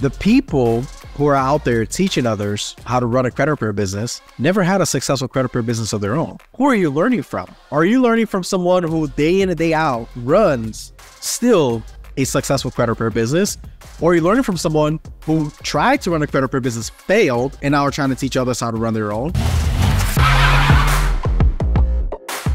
the people who are out there teaching others how to run a credit repair business never had a successful credit repair business of their own. Who are you learning from? Are you learning from someone who day in and day out runs still a successful credit repair business? Or are you learning from someone who tried to run a credit repair business, failed, and now are trying to teach others how to run their own?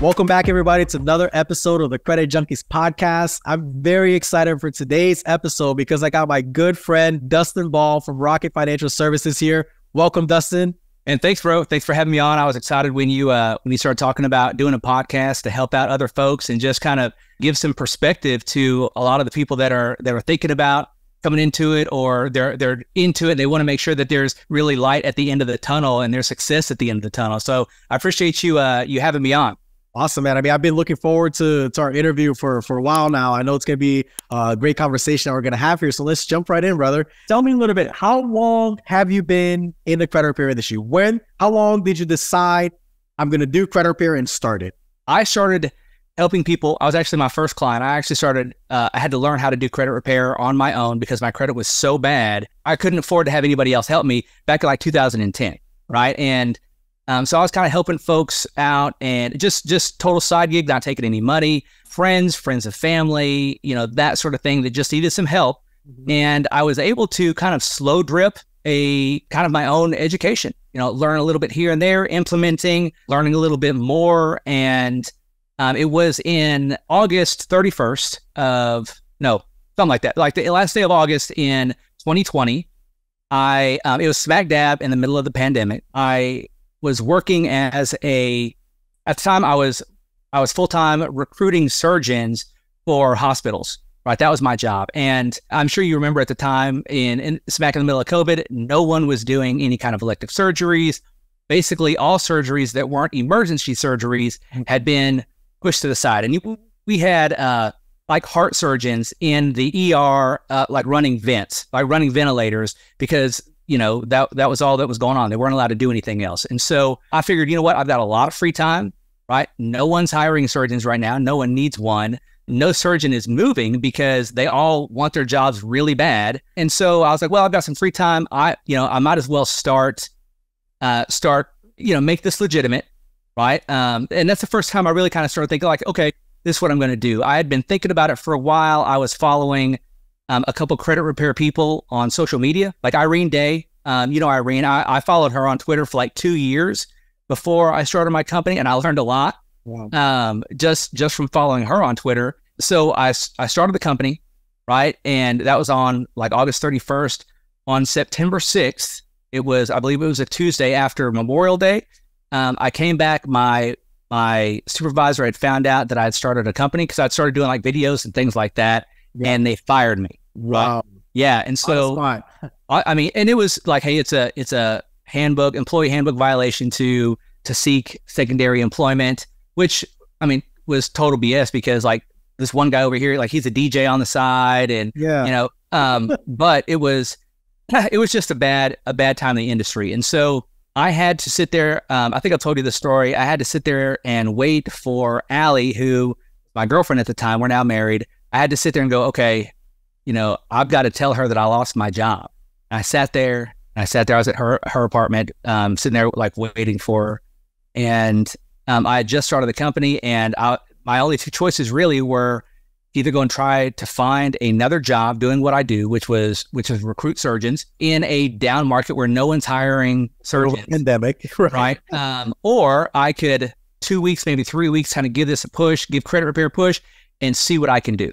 Welcome back, everybody, to another episode of the Credit Junkies podcast. I'm very excited for today's episode because I got my good friend Dustin Ball from Rocket Financial Services here. Welcome, Dustin. And thanks, bro. Thanks for having me on. I was excited when you uh, when you started talking about doing a podcast to help out other folks and just kind of give some perspective to a lot of the people that are that are thinking about coming into it or they're they're into it. They want to make sure that there's really light at the end of the tunnel and there's success at the end of the tunnel. So I appreciate you uh, you having me on. Awesome, man. I mean, I've been looking forward to, to our interview for, for a while now. I know it's going to be a great conversation that we're going to have here. So let's jump right in, brother. Tell me a little bit. How long have you been in the credit repair industry? When, how long did you decide I'm going to do credit repair and start it? I started helping people. I was actually my first client. I actually started, uh, I had to learn how to do credit repair on my own because my credit was so bad. I couldn't afford to have anybody else help me back in like 2010. Right. And um, so I was kind of helping folks out and just just total side gig, not taking any money, friends, friends of family, you know, that sort of thing that just needed some help. Mm-hmm. And I was able to kind of slow drip a kind of my own education, you know, learn a little bit here and there, implementing, learning a little bit more. And um, it was in August 31st of, no, something like that, like the last day of August in 2020. I, um, it was smack dab in the middle of the pandemic. I was working as a at the time I was I was full time recruiting surgeons for hospitals. Right, that was my job, and I'm sure you remember at the time in, in smack in the middle of COVID, no one was doing any kind of elective surgeries. Basically, all surgeries that weren't emergency surgeries had been pushed to the side, and you, we had uh, like heart surgeons in the ER, uh, like running vents, like running ventilators, because you know, that that was all that was going on. They weren't allowed to do anything else. And so I figured, you know what? I've got a lot of free time, right? No one's hiring surgeons right now. No one needs one. No surgeon is moving because they all want their jobs really bad. And so I was like, well, I've got some free time. I, you know, I might as well start, uh, start, you know, make this legitimate, right? Um, and that's the first time I really kind of started thinking, like, okay, this is what I'm going to do. I had been thinking about it for a while. I was following um, a couple credit repair people on social media, like Irene Day. Um, you know, Irene, I, I, followed her on Twitter for like two years before I started my company, and I learned a lot wow. um, just just from following her on Twitter. So I, I started the company, right? And that was on like August 31st. On September 6th, it was, I believe it was a Tuesday after Memorial Day. Um, I came back. My my supervisor had found out that I had started a company because I'd started doing like videos and things like that, yeah. and they fired me. Wow. Yeah, and so I, I mean, and it was like, hey, it's a it's a handbook, employee handbook violation to to seek secondary employment, which I mean was total BS because like this one guy over here, like he's a DJ on the side, and yeah, you know, um, but it was it was just a bad a bad time in the industry, and so I had to sit there. Um, I think I told you the story. I had to sit there and wait for Allie, who my girlfriend at the time. We're now married. I had to sit there and go, okay, you know, I've got to tell her that I lost my job. I sat there. I sat there. I was at her her apartment, um, sitting there like waiting for her. And um, I had just started the company, and I, my only two choices really were either go and try to find another job doing what I do, which was which is recruit surgeons in a down market where no one's hiring surgeons. Pandemic, right? right? Um, or I could two weeks, maybe three weeks, kind of give this a push, give credit repair a push, and see what I can do.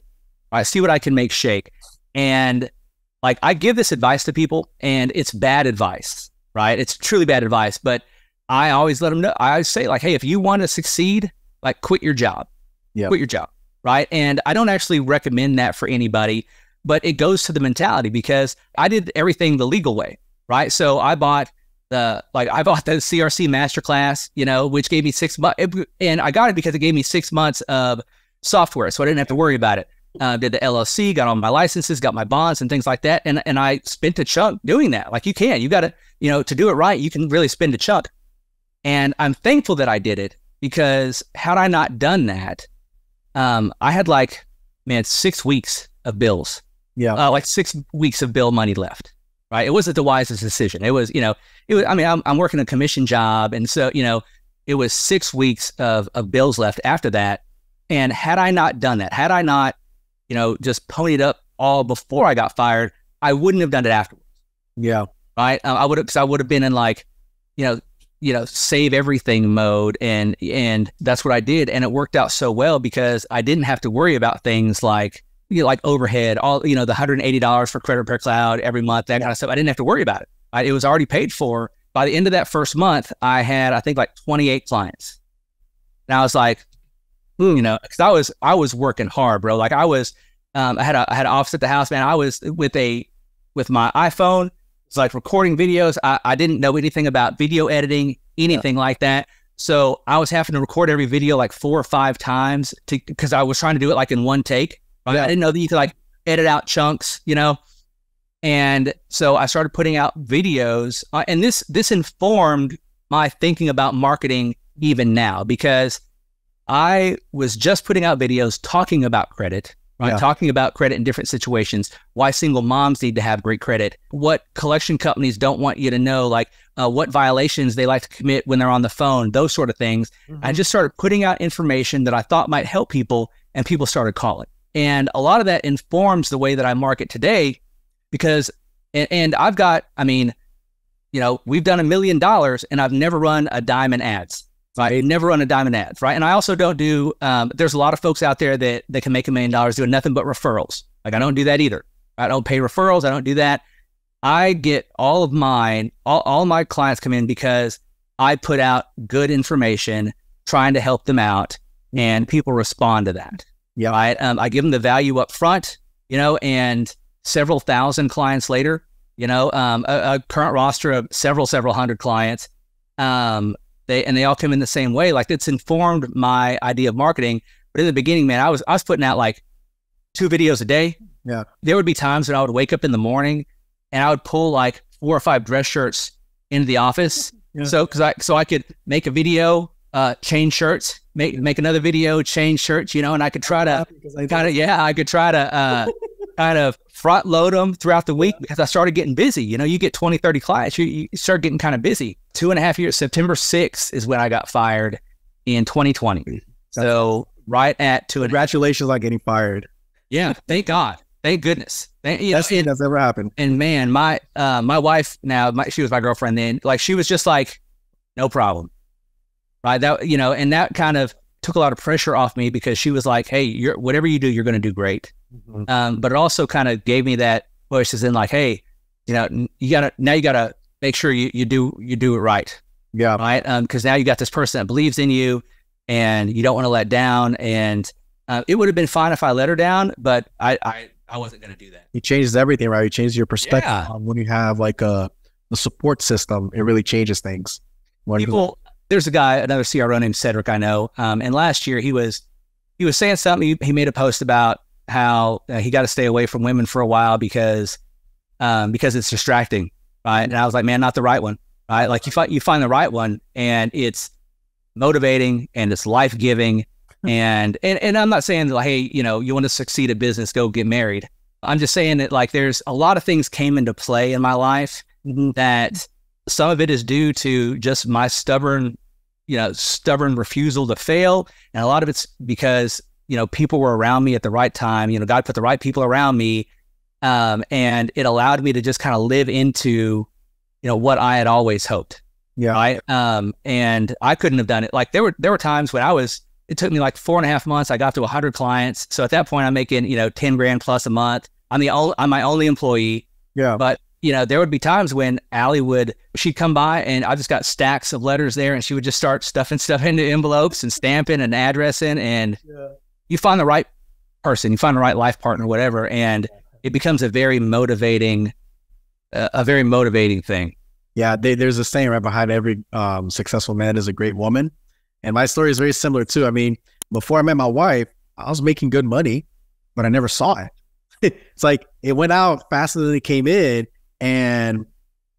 I see what I can make shake. And like I give this advice to people and it's bad advice, right? It's truly bad advice, but I always let them know. I always say like, hey, if you want to succeed, like quit your job. Yep. Quit your job. Right. And I don't actually recommend that for anybody, but it goes to the mentality because I did everything the legal way. Right. So I bought the like I bought the CRC masterclass, you know, which gave me six months and I got it because it gave me six months of software. So I didn't have to worry about it uh, did the LLC, got all my licenses, got my bonds and things like that. And, and I spent a chunk doing that. Like you can, you got to, you know, to do it right, you can really spend a chunk. And I'm thankful that I did it because had I not done that, um, I had like, man, six weeks of bills. Yeah. Uh, like six weeks of bill money left. right? It wasn't the wisest decision. It was, you know, it was, I mean, I'm, I'm working a commission job. And so, you know, it was six weeks of, of bills left after that. And had I not done that, had I not, you know, just ponied up all before I got fired, I wouldn't have done it afterwards. Yeah. Right. I would have, cause I would have been in like, you know, you know, save everything mode. And, and that's what I did. And it worked out so well because I didn't have to worry about things like, you know, like overhead, all, you know, the $180 for Credit Repair Cloud every month, that kind of stuff. I didn't have to worry about it. I, it was already paid for. By the end of that first month, I had, I think like 28 clients. And I was like, hmm, you know, cause I was, I was working hard, bro. Like I was, um, I had a, I had an office at the house, man. I was with a, with my iPhone, it's like recording videos. I, I didn't know anything about video editing, anything yeah. like that. So I was having to record every video like four or five times to because I was trying to do it like in one take. Yeah. I didn't know that you could like edit out chunks, you know. And so I started putting out videos, uh, and this this informed my thinking about marketing even now because I was just putting out videos talking about credit right? Yeah. Talking about credit in different situations, why single moms need to have great credit, what collection companies don't want you to know, like uh, what violations they like to commit when they're on the phone, those sort of things. Mm-hmm. I just started putting out information that I thought might help people, and people started calling. And a lot of that informs the way that I market today because, and, and I've got, I mean, you know, we've done a million dollars and I've never run a dime in ads. I never run a diamond ads, right? And I also don't do. Um, there's a lot of folks out there that that can make a million dollars doing nothing but referrals. Like I don't do that either. I don't pay referrals. I don't do that. I get all of mine. All all my clients come in because I put out good information, trying to help them out, and people respond to that. Yeah, I um, I give them the value up front, you know, and several thousand clients later, you know, um, a, a current roster of several several hundred clients. Um, they and they all come in the same way. Like it's informed my idea of marketing. But in the beginning, man, I was I was putting out like two videos a day. Yeah. There would be times when I would wake up in the morning and I would pull like four or five dress shirts into the office. Yeah. So because I so I could make a video, uh, change shirts, make make another video, change shirts, you know, and I could try to kind of yeah, I could try to uh, kind of front load them throughout the week because I started getting busy. You know, you get 20, 30 clients, you, you start getting kind of busy. Two and a half years, September 6th is when I got fired in 2020. so right at two. Congratulations on getting fired. Yeah, thank God. Thank goodness. Thank, you Best thing that's ever happened. And man, my uh, my wife now, my, she was my girlfriend then. Like she was just like, no problem, right? That you know, and that kind of took a lot of pressure off me because she was like, hey, you're whatever you do, you're going to do great. Mm-hmm. Um, but it also kind of gave me that push as in like, hey, you know, you gotta now you gotta make sure you, you do you do it right. Yeah. Right. Um, because now you got this person that believes in you and you don't want to let down. And uh, it would have been fine if I let her down, but I I, I wasn't gonna do that. It changes everything, right? It changes your perspective yeah. when you have like a a support system. It really changes things. When People there's a guy, another CRO named Cedric I know. Um, and last year he was he was saying something. He, he made a post about how uh, he got to stay away from women for a while because um, because it's distracting, right? And I was like, man, not the right one, right? Like you find you find the right one, and it's motivating and it's life giving, and and and I'm not saying like, hey, you know, you want to succeed at business, go get married. I'm just saying that like there's a lot of things came into play in my life mm-hmm. that some of it is due to just my stubborn, you know, stubborn refusal to fail, and a lot of it's because you know, people were around me at the right time. You know, God put the right people around me. Um, and it allowed me to just kind of live into, you know, what I had always hoped. Yeah. Right. Um, and I couldn't have done it. Like there were, there were times when I was, it took me like four and a half months. I got to hundred clients. So at that point I'm making, you know, 10 grand plus a month. I'm the only, I'm my only employee. Yeah. But you know, there would be times when Allie would, she'd come by and I just got stacks of letters there and she would just start stuffing stuff into envelopes and stamping and addressing. And yeah you find the right person, you find the right life partner, whatever, and it becomes a very motivating, uh, a very motivating thing. Yeah, they, there's a saying right behind every um, successful man is a great woman, and my story is very similar too. I mean, before I met my wife, I was making good money, but I never saw it. it's like it went out faster than it came in, and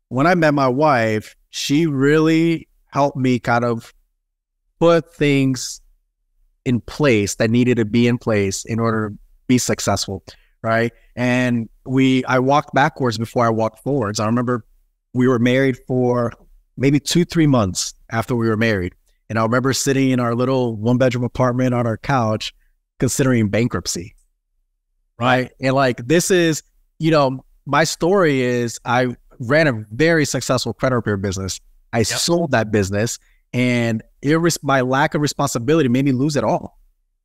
when I met my wife, she really helped me kind of put things in place that needed to be in place in order to be successful. Right? And we, I walked backwards before I walked forwards. I remember we were married for maybe two, three months after we were married. And I remember sitting in our little one bedroom apartment on our couch considering bankruptcy. Right. And like, this is, you know, my story is I ran a very successful credit repair business. I yep. sold that business and it my lack of responsibility made me lose it all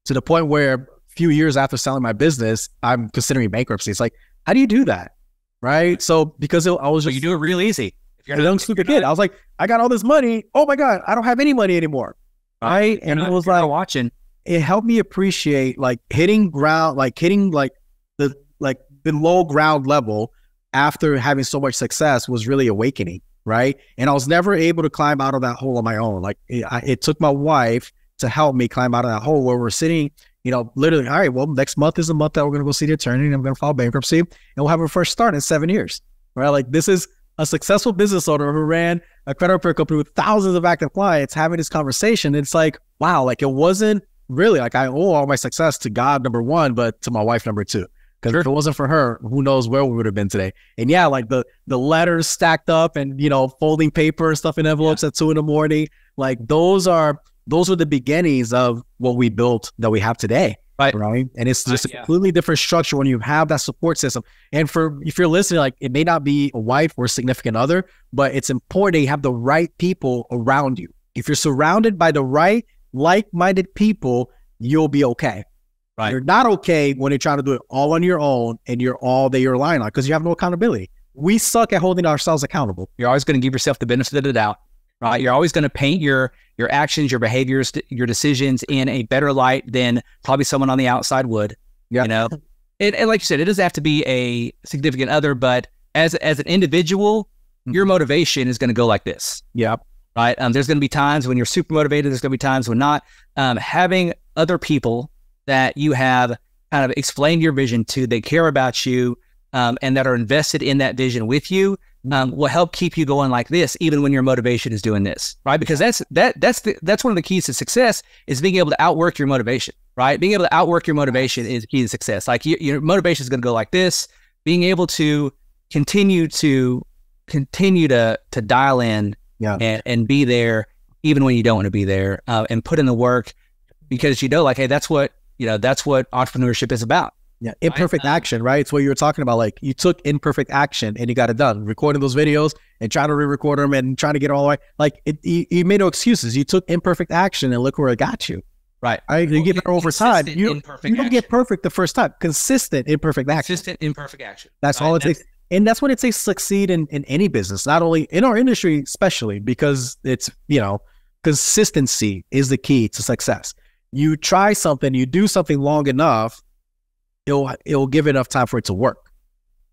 to the point where few years after selling my business, I'm considering bankruptcy. It's like, how do you do that? Right. So because it, I was just, you do it real easy. If you're a young stupid kid, I was like, I got all this money. Oh my God, I don't have any money anymore. Right. And it was like watching. It helped me appreciate like hitting ground, like hitting like the like the low ground level after having so much success was really awakening. Right. And I was never able to climb out of that hole on my own. Like it, I, it took my wife to help me climb out of that hole where we're sitting, you know, literally, all right, well, next month is the month that we're going to go see the attorney and I'm going to file bankruptcy and we'll have our first start in seven years. Right. Like this is a successful business owner who ran a credit repair company with thousands of active clients having this conversation. It's like, wow, like it wasn't really like I owe all my success to God, number one, but to my wife, number two. Because sure. if it wasn't for her, who knows where we would have been today. And yeah, like the the letters stacked up and you know, folding paper and stuff in envelopes yeah. at two in the morning. Like those are those were the beginnings of what we built that we have today. Right. Right. And it's just a completely different structure when you have that support system. And for if you're listening, like it may not be a wife or a significant other, but it's important that you have the right people around you. If you're surrounded by the right like-minded people, you'll be okay. Right. You're not okay when you're trying to do it all on your own and you're all that you're relying on because you have no accountability. We suck at holding ourselves accountable. You're always going to give yourself the benefit of the doubt right? You're always going to paint your your actions, your behaviors, your decisions in a better light than probably someone on the outside would. Yeah. You know, it, and like you said, it doesn't have to be a significant other, but as as an individual, mm-hmm. your motivation is going to go like this. Yep. Right. Um, there's going to be times when you're super motivated. There's going to be times when not. Um, having other people that you have kind of explained your vision to, they care about you, um, and that are invested in that vision with you um, will help keep you going like this, even when your motivation is doing this, right? Because that's that that's the, that's one of the keys to success is being able to outwork your motivation, right? Being able to outwork your motivation is key to success. Like you, your motivation is going to go like this. Being able to continue to continue to to dial in yeah. and and be there even when you don't want to be there, uh, and put in the work because you know, like, hey, that's what you know, that's what entrepreneurship is about. Yeah, imperfect action, right? It's what you were talking about. Like you took imperfect action and you got it done. Recording those videos and trying to re-record them and trying to get all the way. Like it, you, you made no excuses. You took imperfect action and look where it got you. Right. right? You get better over time. You, you don't get perfect the first time. Consistent imperfect action. Consistent imperfect action. That's all it takes. And that's what it takes to succeed in, in any business, not only in our industry, especially because it's, you know, consistency is the key to success. You try something, you do something long enough, it'll it'll give enough time for it to work.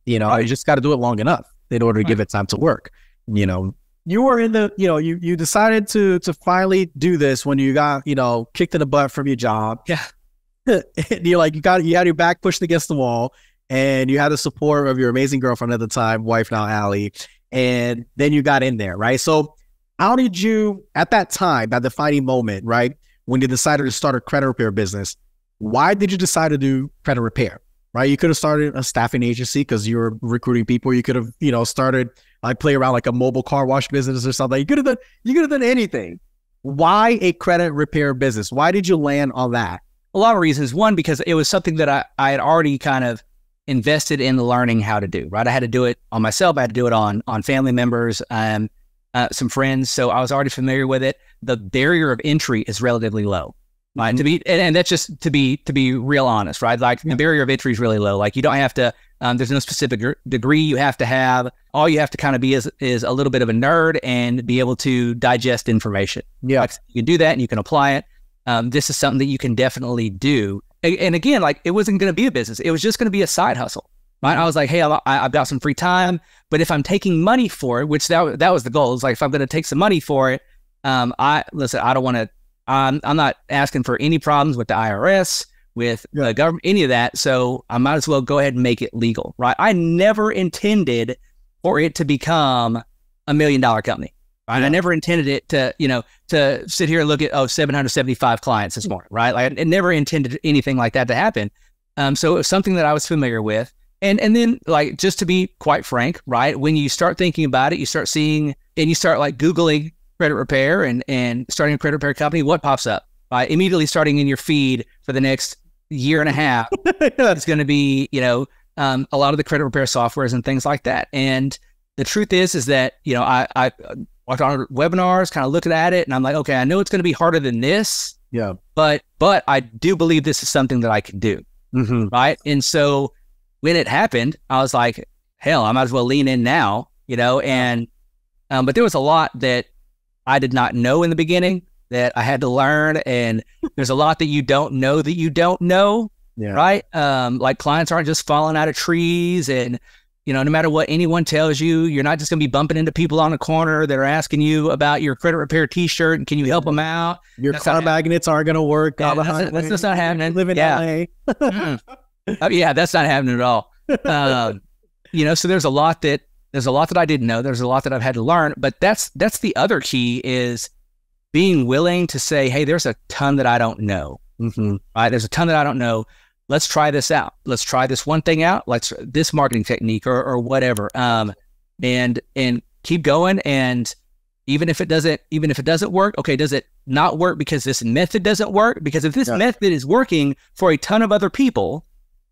You know, right. you just got to do it long enough in order to right. give it time to work. You know, you were in the, you know, you you decided to to finally do this when you got, you know, kicked in the butt from your job. Yeah. and you're like, you got you had your back pushed against the wall and you had the support of your amazing girlfriend at the time, wife now, Allie. And then you got in there, right? So how did you at that time, that defining moment, right? When you decided to start a credit repair business, why did you decide to do credit repair? Right? You could have started a staffing agency because you were recruiting people. You could have, you know, started like play around like a mobile car wash business or something. You could have done you could have done anything. Why a credit repair business? Why did you land on that? A lot of reasons. One, because it was something that I, I had already kind of invested in learning how to do, right? I had to do it on myself. I had to do it on on family members, um, uh, some friends. So I was already familiar with it. The barrier of entry is relatively low right? To be and, and, that's just to be to be real honest, right? Like yeah. the barrier of entry is really low. Like you don't have to. Um, there's no specific degree you have to have. All you have to kind of be is is a little bit of a nerd and be able to digest information. Yeah, like, you can do that and you can apply it. Um, this is something that you can definitely do. And again, like it wasn't going to be a business; it was just going to be a side hustle. Right? I was like, hey, I, I've got some free time, but if I'm taking money for it, which that that was the goal, is like if I'm going to take some money for it, um, I listen, I don't want to um, I'm not asking for any problems with the IRS, with yeah. the government, any of that. So I might as well go ahead and make it legal, right? I never intended for it to become a million dollar company. Right? I never intended it to, you know, to sit here and look at oh 775 clients this morning, right? Like I never intended anything like that to happen. Um, so it was something that I was familiar with. And and then like just to be quite frank, right? When you start thinking about it, you start seeing and you start like Googling credit repair and and starting a credit repair company, what pops up? Right? Immediately starting in your feed for the next year and a half it's going to be, you know, um, a lot of the credit repair softwares and things like that. And the truth is, is that, you know, I, I walked on webinars, kind of looking at it and I'm like, okay, I know it's going to be harder than this. Yeah. But, but I do believe this is something that I can do. Mm-hmm. Right. And so when it happened, I was like, hell, I might as well lean in now, you know, and, um, but there was a lot that I did not know in the beginning that I had to learn. And there's a lot that you don't know that you don't know. Yeah. Right. Um, like clients aren't just falling out of trees and, you know, no matter what anyone tells you, you're not just going to be bumping into people on the corner that are asking you about your credit repair T-shirt and can you help them out? Your That's car not magnets aren't going to work. Yeah, that's, highway. that's just not happening. Live in yeah. LA. Mm. Uh, yeah, that's not happening at all. Um, you know, so there's a lot that there's a lot that I didn't know. There's a lot that I've had to learn. But that's that's the other key is being willing to say, hey, there's a ton that I don't know. Mm-hmm. Right? There's a ton that I don't know. Let's try this out. Let's try this one thing out. Let's this marketing technique or or whatever. Um, and and keep going. And even if it doesn't, even if it doesn't work, okay, does it not work because this method doesn't work? Because if this Yeah. method is working for a ton of other people,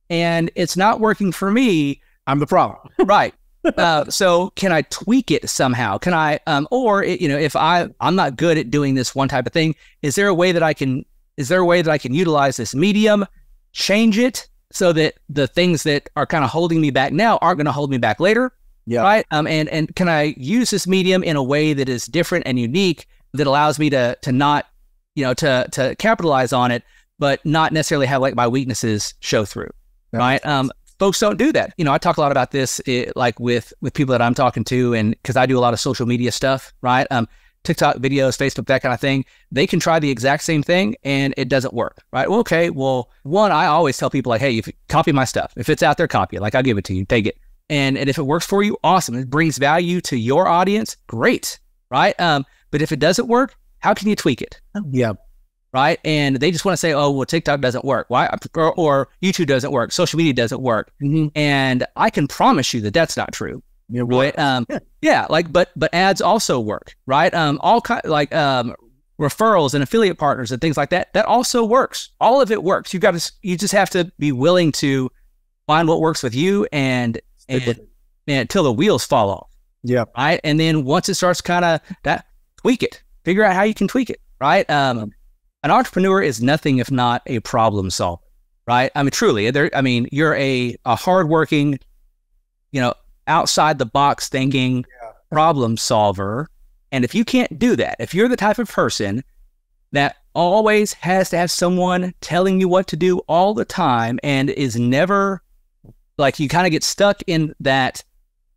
and it's not working for me, I'm the problem. right? Uh, so can I tweak it somehow? Can I, um, or you know, if I I'm not good at doing this one type of thing, is there a way that I can? Is there a way that I can utilize this medium, change it so that the things that are kind of holding me back now aren't going to hold me back later? Yeah. Right. Um, and and can I use this medium in a way that is different and unique that allows me to to not, you know, to to capitalize on it, but not necessarily have like my weaknesses show through. Yeah. Right. Um, folks don't do that. You know, I talk a lot about this, eh, like with with people that I'm talking to, and because I do a lot of social media stuff, right? Um, TikTok videos, Facebook, that kind of thing. They can try the exact same thing and it doesn't work, right? Well, okay. Well, one, I always tell people like, hey, if you copy my stuff, if it's out there, copy it. Like I'll give it to you, take it. And and if it works for you, awesome. It brings value to your audience, great, right? Um, but if it doesn't work, how can you tweak it? Yeah. Right? And they just want to say, "Oh, well, TikTok doesn't work. Why? Or, or YouTube doesn't work. Social media doesn't work." Mm-hmm. And I can promise you that that's not true, Yeah. right? Um, Yeah. yeah, like, but but ads also work, right? Um, all kind like um referrals and affiliate partners and things like that. That also works. All of it works. You got to you just have to be willing to find what works with you and, and until the wheels fall off Yeah. right? And then once it starts kind of that tweak it, figure out how you can tweak it, right? Um, an entrepreneur is nothing if not a problem solver, right? I mean, truly. I mean, you're a a hardworking, you know, outside the box thinking problem solver, and if you can't do that, if you're the type of person that always has to have someone telling you what to do all the time and is never like you kind of get stuck in that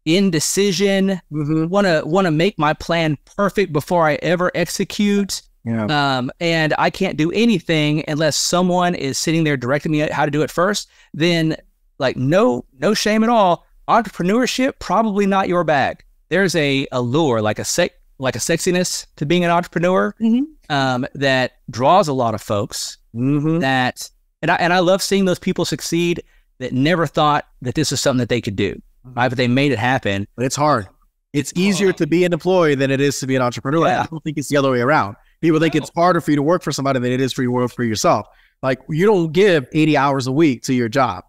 indecision Mm-hmm. want to want to make my plan perfect before I ever execute. Yeah. Um, and I can't do anything unless someone is sitting there directing me how to do it first. Then, like, no, no shame at all. Entrepreneurship probably not your bag. There's a allure, like a sec, like a sexiness to being an entrepreneur Mhm. um, that draws a lot of folks. Mm-hmm. That and I and I love seeing those people succeed that never thought that this was something that they could do, right? But they made it happen. But it's hard. It's easier to be an employee than it is to be an entrepreneur. Yeah. I don't think it's the other way around. People think it's harder for you to work for somebody than it is for you to work for yourself. Like you don't give 80 hours a week to your job.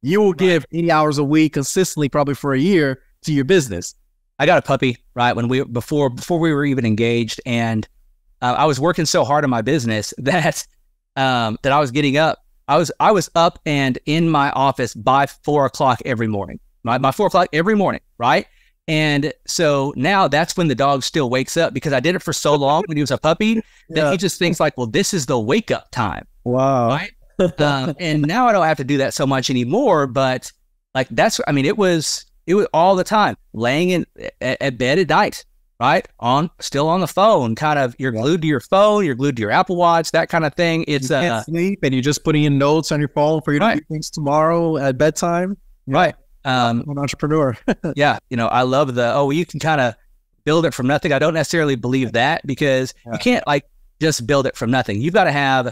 You will give 80 hours a week consistently, probably for a year, to your business. I got a puppy right when we before before we were even engaged, and uh, I was working so hard on my business that um, that I was getting up. I was I was up and in my office by four o'clock every morning. My by four o'clock every morning, right? And so now that's when the dog still wakes up because I did it for so long when he was a puppy that he just thinks like, well, this is the wake up time Wow. right? um, and now I don't have to do that so much anymore. But like that's, I mean, it was it was all the time, laying in at, at bed at night, right? On still on the phone, kind of. You're glued to your phone, you're glued to your Apple Watch, that kind of thing. It's you can't uh, sleep and you're just putting in notes on your phone for you to Right. do things tomorrow at bedtime. right. Um, I'm an entrepreneur. yeah, you know, I love the oh, you can kind of build it from nothing. I don't necessarily believe that because Yeah. you can't like just build it from nothing. You've got to have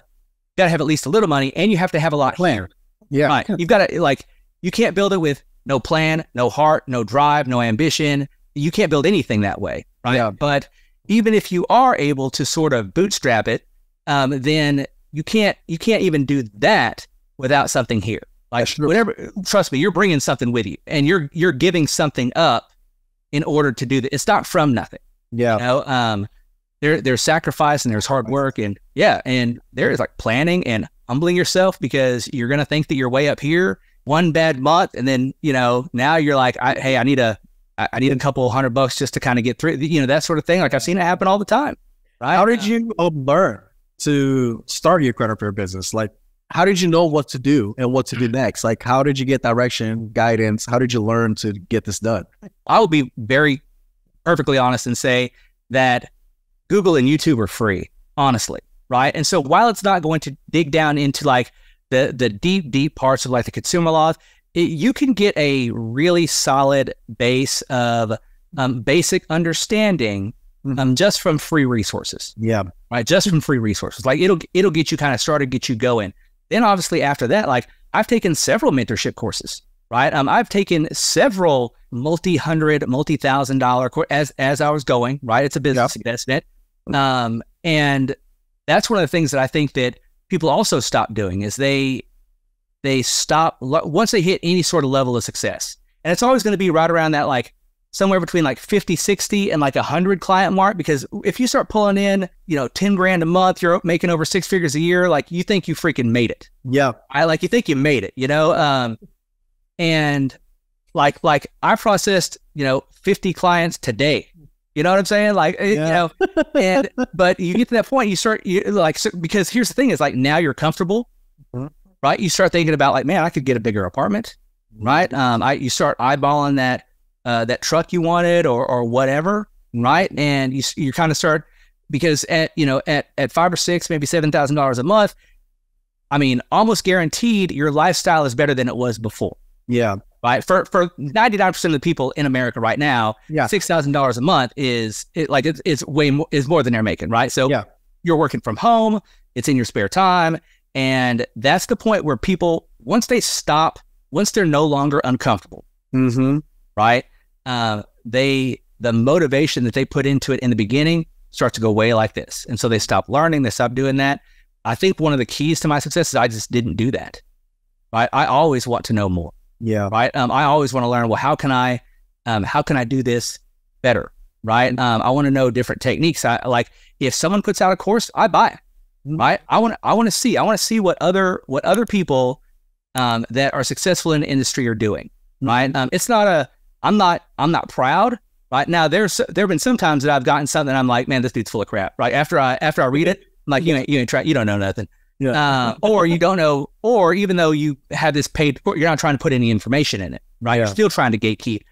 got to have at least a little money, and you have to have a lot Plan. here. Yeah. Right. You've got to like you can't build it with no plan, no heart, no drive, no ambition. You can't build anything that way, right? Yeah. But even if you are able to sort of bootstrap it, um, then you can't you can't even do that without something here. Like true. whatever, trust me, you're bringing something with you, and you're you're giving something up in order to do that. It's not from nothing. Yeah. You know, um, there there's sacrifice and there's hard work and yeah, and there is like planning and humbling yourself because you're gonna think that you're way up here one bad month, and then you know now you're like, I, hey, I need a I need a couple hundred bucks just to kind of get through, you know, that sort of thing. Like I've seen it happen all the time. Right? How did you uh, learn to start your credit repair business? Like, how did you know what to do and what to do next? Like, how did you get direction, guidance? How did you learn to get this done? I will be very perfectly honest and say that Google and YouTube are free, honestly, right? And so while it's not going to dig down into like the the deep deep parts of like the consumer laws, it, you can get a really solid base of um, basic understanding um, just from free resources Yeah. right? Just from free resources. Like it'll it'll get you kind of started, get you going. Then obviously after that, like I've taken several mentorship courses, right? Um, I've taken several multi-hundred, multi-thousand dollar course as as I was going, right? It's a business investment. Um, and that's one of the things that I think that people also stop doing is they they stop once they hit any sort of level of success. And it's always going to be right around that like somewhere between like 50, 60 and like a 100 client mark. Because if you start pulling in, you know, 10 grand a month, you're making over six figures a year, like you think you freaking made it. Yeah. I like you think you made it, you know? Um, and like, like I processed, you know, 50 clients today. You know what I'm saying? Like, eh, Yeah. you know, and, but you get to that point, you start, you like, so, because here's the thing is like now you're comfortable, Mhm. right? You start thinking about like, man, I could get a bigger apartment, right? Um, I, you start eyeballing that, uh, that truck you wanted or, or whatever, right? And you, you kind of start because at, you know, at, at five or six, maybe $7,000 a month, I mean, almost guaranteed your lifestyle is better than it was before, Yeah. right? For, for 99% of the people in America right now, Yeah. six thousand dollars a month is it, like it's, it's way more is more than they're making, right? So Yeah. you're working from home, it's in your spare time, and that's the point where people once they stop, once they're no longer uncomfortable, Mm-hmm. right? Uh, they the motivation that they put into it in the beginning starts to go way like this, and so they stop learning, they stop doing that. I think one of the keys to my success is I just didn't do that. Right? I always want to know more Yeah. right? Um, I always want to learn. Well, how can I, um, how can I do this better? Right? Um, I want to know different techniques. I like if someone puts out a course, I buy it. Mhm. Right? I want, I want to see. I want to see what other, what other people um, that are successful in the industry are doing. Right? Um, it's not a. I'm not. I'm not proud. Right now, there's there have been some times that I've gotten something. I'm like, man, this dude's full of crap. Right? After I after I read it, I'm like, you ain't you ain't try. You don't know nothing Yeah. uh, or you don't know, or even though you have this paid, you're not trying to put any information in it, right? You're still trying to gatekeep.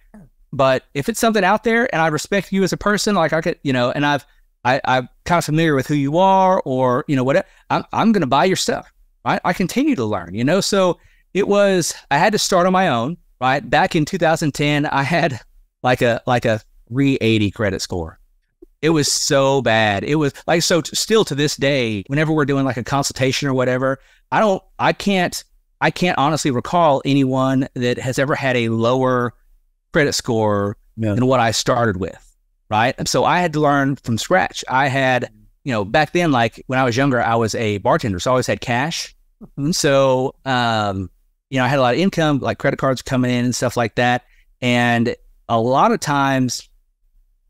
But if it's something out there, and I respect you as a person, like I could, you know, and I've, I, I'm kind of familiar with who you are, or you know, whatever, I'm, I'm going to buy your stuff, right? I continue to learn, you know. So it was, I had to start on my own, right? Back in 2010, I had like a like a 380 credit score. It was so bad. It was like so. t- Still to this day, whenever we're doing like a consultation or whatever, I don't, I can't, I can't honestly recall anyone that has ever had a lower credit score Yeah. than what I started with. Right. And so I had to learn from scratch. I had, you know, back then, like when I was younger, I was a bartender, so I always had cash. And so, um, you know, I had a lot of income, like credit cards coming in and stuff like that. And a lot of times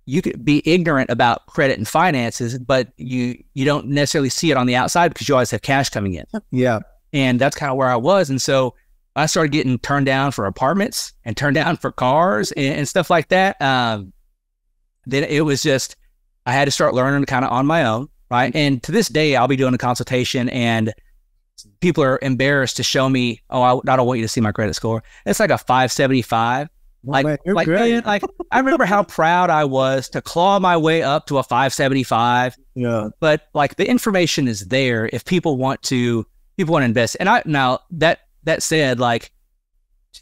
you could be ignorant about credit and finances, but you you don't necessarily see it on the outside because you always have cash coming in. Yeah. And that's kind of where I was. And so I started getting turned down for apartments and turned down for cars and, and stuff like that. Um, then it was just, I had to start learning kind of on my own. Right. And to this day, I'll be doing a consultation and people are embarrassed to show me, oh, I, I don't want you to see my credit score. It's like a 575. Like, man, like, man, like I remember how proud I was to claw my way up to a 575 Yeah. but like the information is there if people want to people want to invest and i now that that said like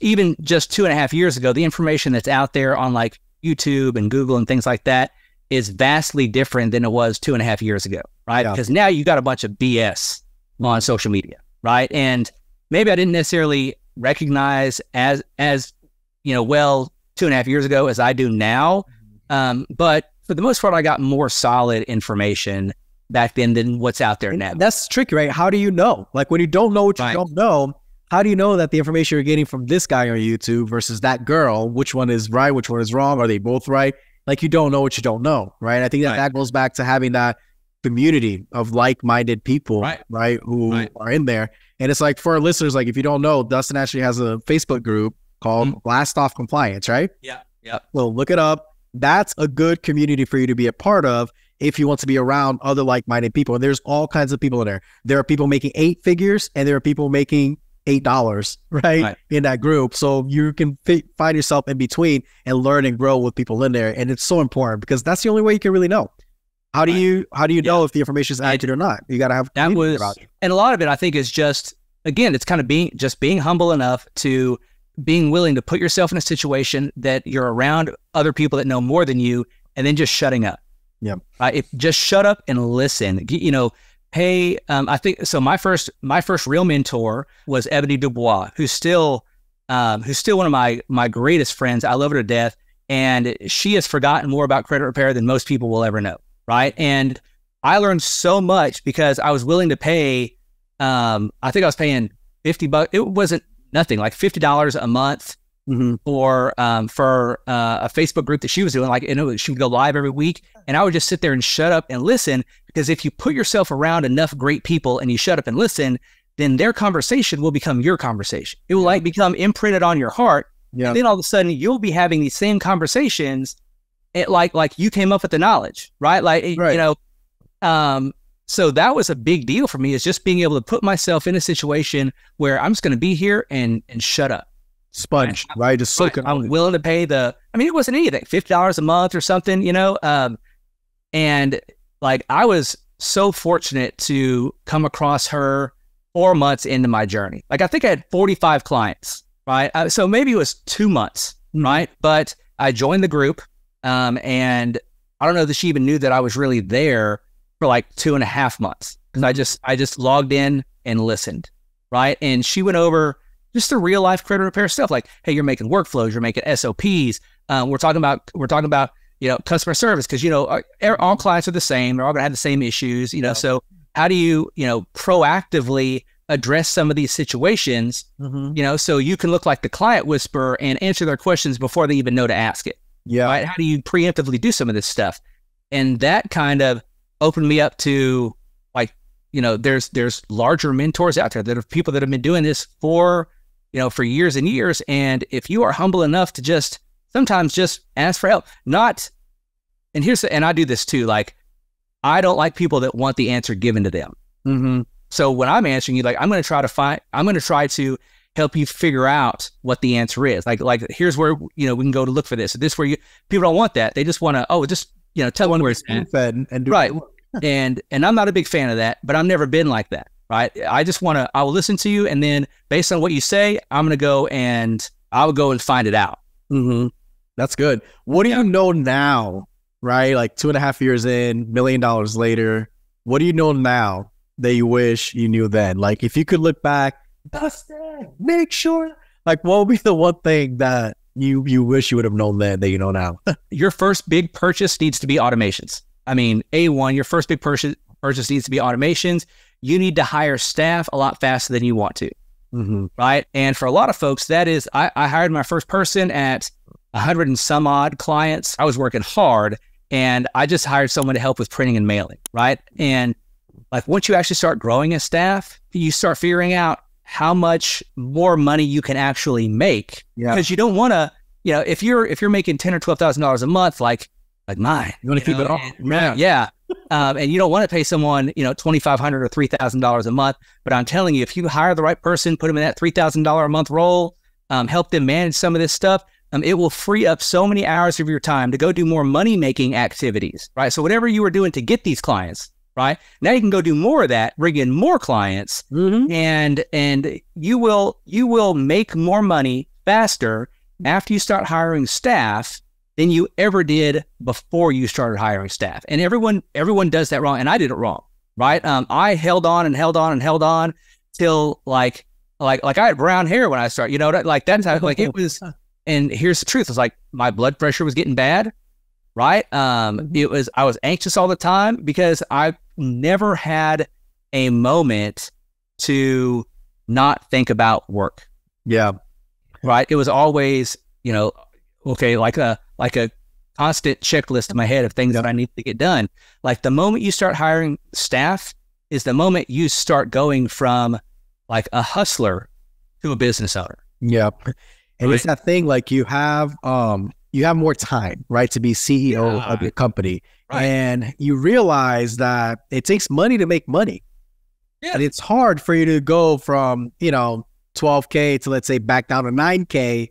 even just two and a half years ago the information that's out there on like youtube and google and things like that is vastly different than it was two and a half years ago right Yeah. because now you got a bunch of bs on social media right and maybe I didn't necessarily recognize as as you know well two and a half years ago as I do now. Um, but for the most part, I got more solid information back then than what's out there now. That's tricky, right? How do you know? Like when you don't know what you Right. don't know, how do you know that the information you're getting from this guy on YouTube versus that girl, which one is right, which one is wrong? Are they both right? Like you don't know what you don't know, right? I think that Right. that goes back to having that community of like-minded people, Right. who Right. are in there. And it's like for our listeners, like if you don't know, Dustin actually has a Facebook group called Mm-hmm. Blast Off Compliance, right? Yeah. yeah. Well, look it up. That's a good community for you to be a part of if you want to be around other like-minded people. And there's all kinds of people in there. There are people making eight figures, and there are people making eight dollars, right, Right. in that group. So you can fi- find yourself in between and learn and grow with people in there. And it's so important because that's the only way you can really know. How do you how do you know if the information is accurate or not? You got to have That was, and a lot of it, I think, is just again, it's kind of being just being humble enough to being willing to put yourself in a situation that you're around other people that know more than you, and then just shutting up. Yeah. If just shut up and listen. You know, hey, um, I think so. My first, my first real mentor was Ebony Dubois, who's still, um, who's still one of my my greatest friends. I love her to death, and she has forgotten more about credit repair than most people will ever know. Right. And I learned so much because I was willing to pay. Um, I think I was paying fifty bucks. It wasn't nothing, like fifty dollars a month Mhm. for um for uh, a Facebook group that she was doing. Like, you know, she would go live every week, and I would just sit there and shut up and listen. Because if you put yourself around enough great people and you shut up and listen, then their conversation will become your conversation. It will like become imprinted on your heart. Yeah. And then all of a sudden, you'll be having these same conversations. It like like you came up with the knowledge, right? Like Right. you know, um. So that was a big deal for me. Is just being able to put myself in a situation where I'm just going to be here and and shut up. Sponge, right? Just soak it. I'm willing to pay the. I mean, it wasn't anything, fifty dollars a month or something, you know. Um, and like I was so fortunate to come across her four months into my journey. Like I think I had forty five clients, right? Uh, so maybe it was two months, right? But I joined the group, um, and I don't know that she even knew that I was really there for like two and a half months because I just I just logged in and listened, right? And she went over just the real life credit repair stuff, like hey, you're making workflows, you're making SOPs. Um, we're talking about we're talking about you know customer service because you know uh, er- all clients are the same, they're all gonna have the same issues, you know. So how do you you know proactively address some of these situations, Mhm. you know, so you can look like the client whisperer and answer their questions before they even know to ask it Yeah. right? How do you preemptively do some of this stuff? And that kind of opened me up to like, you know, there's there's larger mentors out there that are people that have been doing this for, you know, for years and years. And if you are humble enough to just sometimes just ask for help, not and here's the, and I do this too, like I don't like people that want the answer given to them. Mm-hmm. So when I'm answering you, like I'm going to try to find, I'm going to try to help you figure out what the answer is. Like, like here's where you know we can go to look for this. This where you people don't want that. They just want to, oh, just you know, tell them where it's at. Fed and, and do Right. And and I'm not a big fan of that, but I've never been like that. Right. I just want to. I will listen to you, and then based on what you say, I'm going to go and I will go and find it out. Mm-hmm. That's good. What do you know now, right? Like two and a half years in, million dollars later. What do you know now that you wish you knew then? Like, if you could look back, Dustin, make sure. Like, what would be the one thing that you you wish you would have known then that you know now? Your first big purchase needs to be automations. I mean, a one, your first big purchase purchase needs to be automations. You need to hire staff a lot faster than you want to. mm-hmm. right? And for a lot of folks, that is, I, I hired my first person at a hundred and some odd clients. I was working hard, and I just hired someone to help with printing and mailing, right? And like once you actually start growing a staff, you start figuring out how much more money you can actually make Yeah. because you don't want to, you know, if you're if you're making ten or twelve thousand dollars a month, like like mine, You want to keep know, it all? and- yeah. Um, and you don't want to pay someone, you know, twenty five hundred or three thousand dollars a month. But I'm telling you, if you hire the right person, put them in that three thousand dollar a month role, um, help them manage some of this stuff, um, it will free up so many hours of your time to go do more money making activities, right? So whatever you were doing to get these clients, right now, you can go do more of that, bring in more clients, Mm-hmm. and and you will you will make more money faster after you start hiring staff than you ever did before you started hiring staff. And everyone everyone does that wrong, and I did it wrong, right? Um, I held on and held on and held on till like like like I had brown hair when I started. You know, like that's how like it was. And here's the truth: it's like my blood pressure was getting bad, right? Um, Mhm. it was I was anxious all the time because I never had a moment to not think about work Yeah. right? It was always, you know, okay, like a like a constant checklist in my head of things that I need to get done. Like the moment you start hiring staff is the moment you start going from like a hustler to a business owner. Yeah. And it's that thing like you have um you have more time, right, to be CEO of your company. Right. And you realize that it takes money to make money. Yeah. And it's hard for you to go from, you know, 12K to let's say back down to 9K,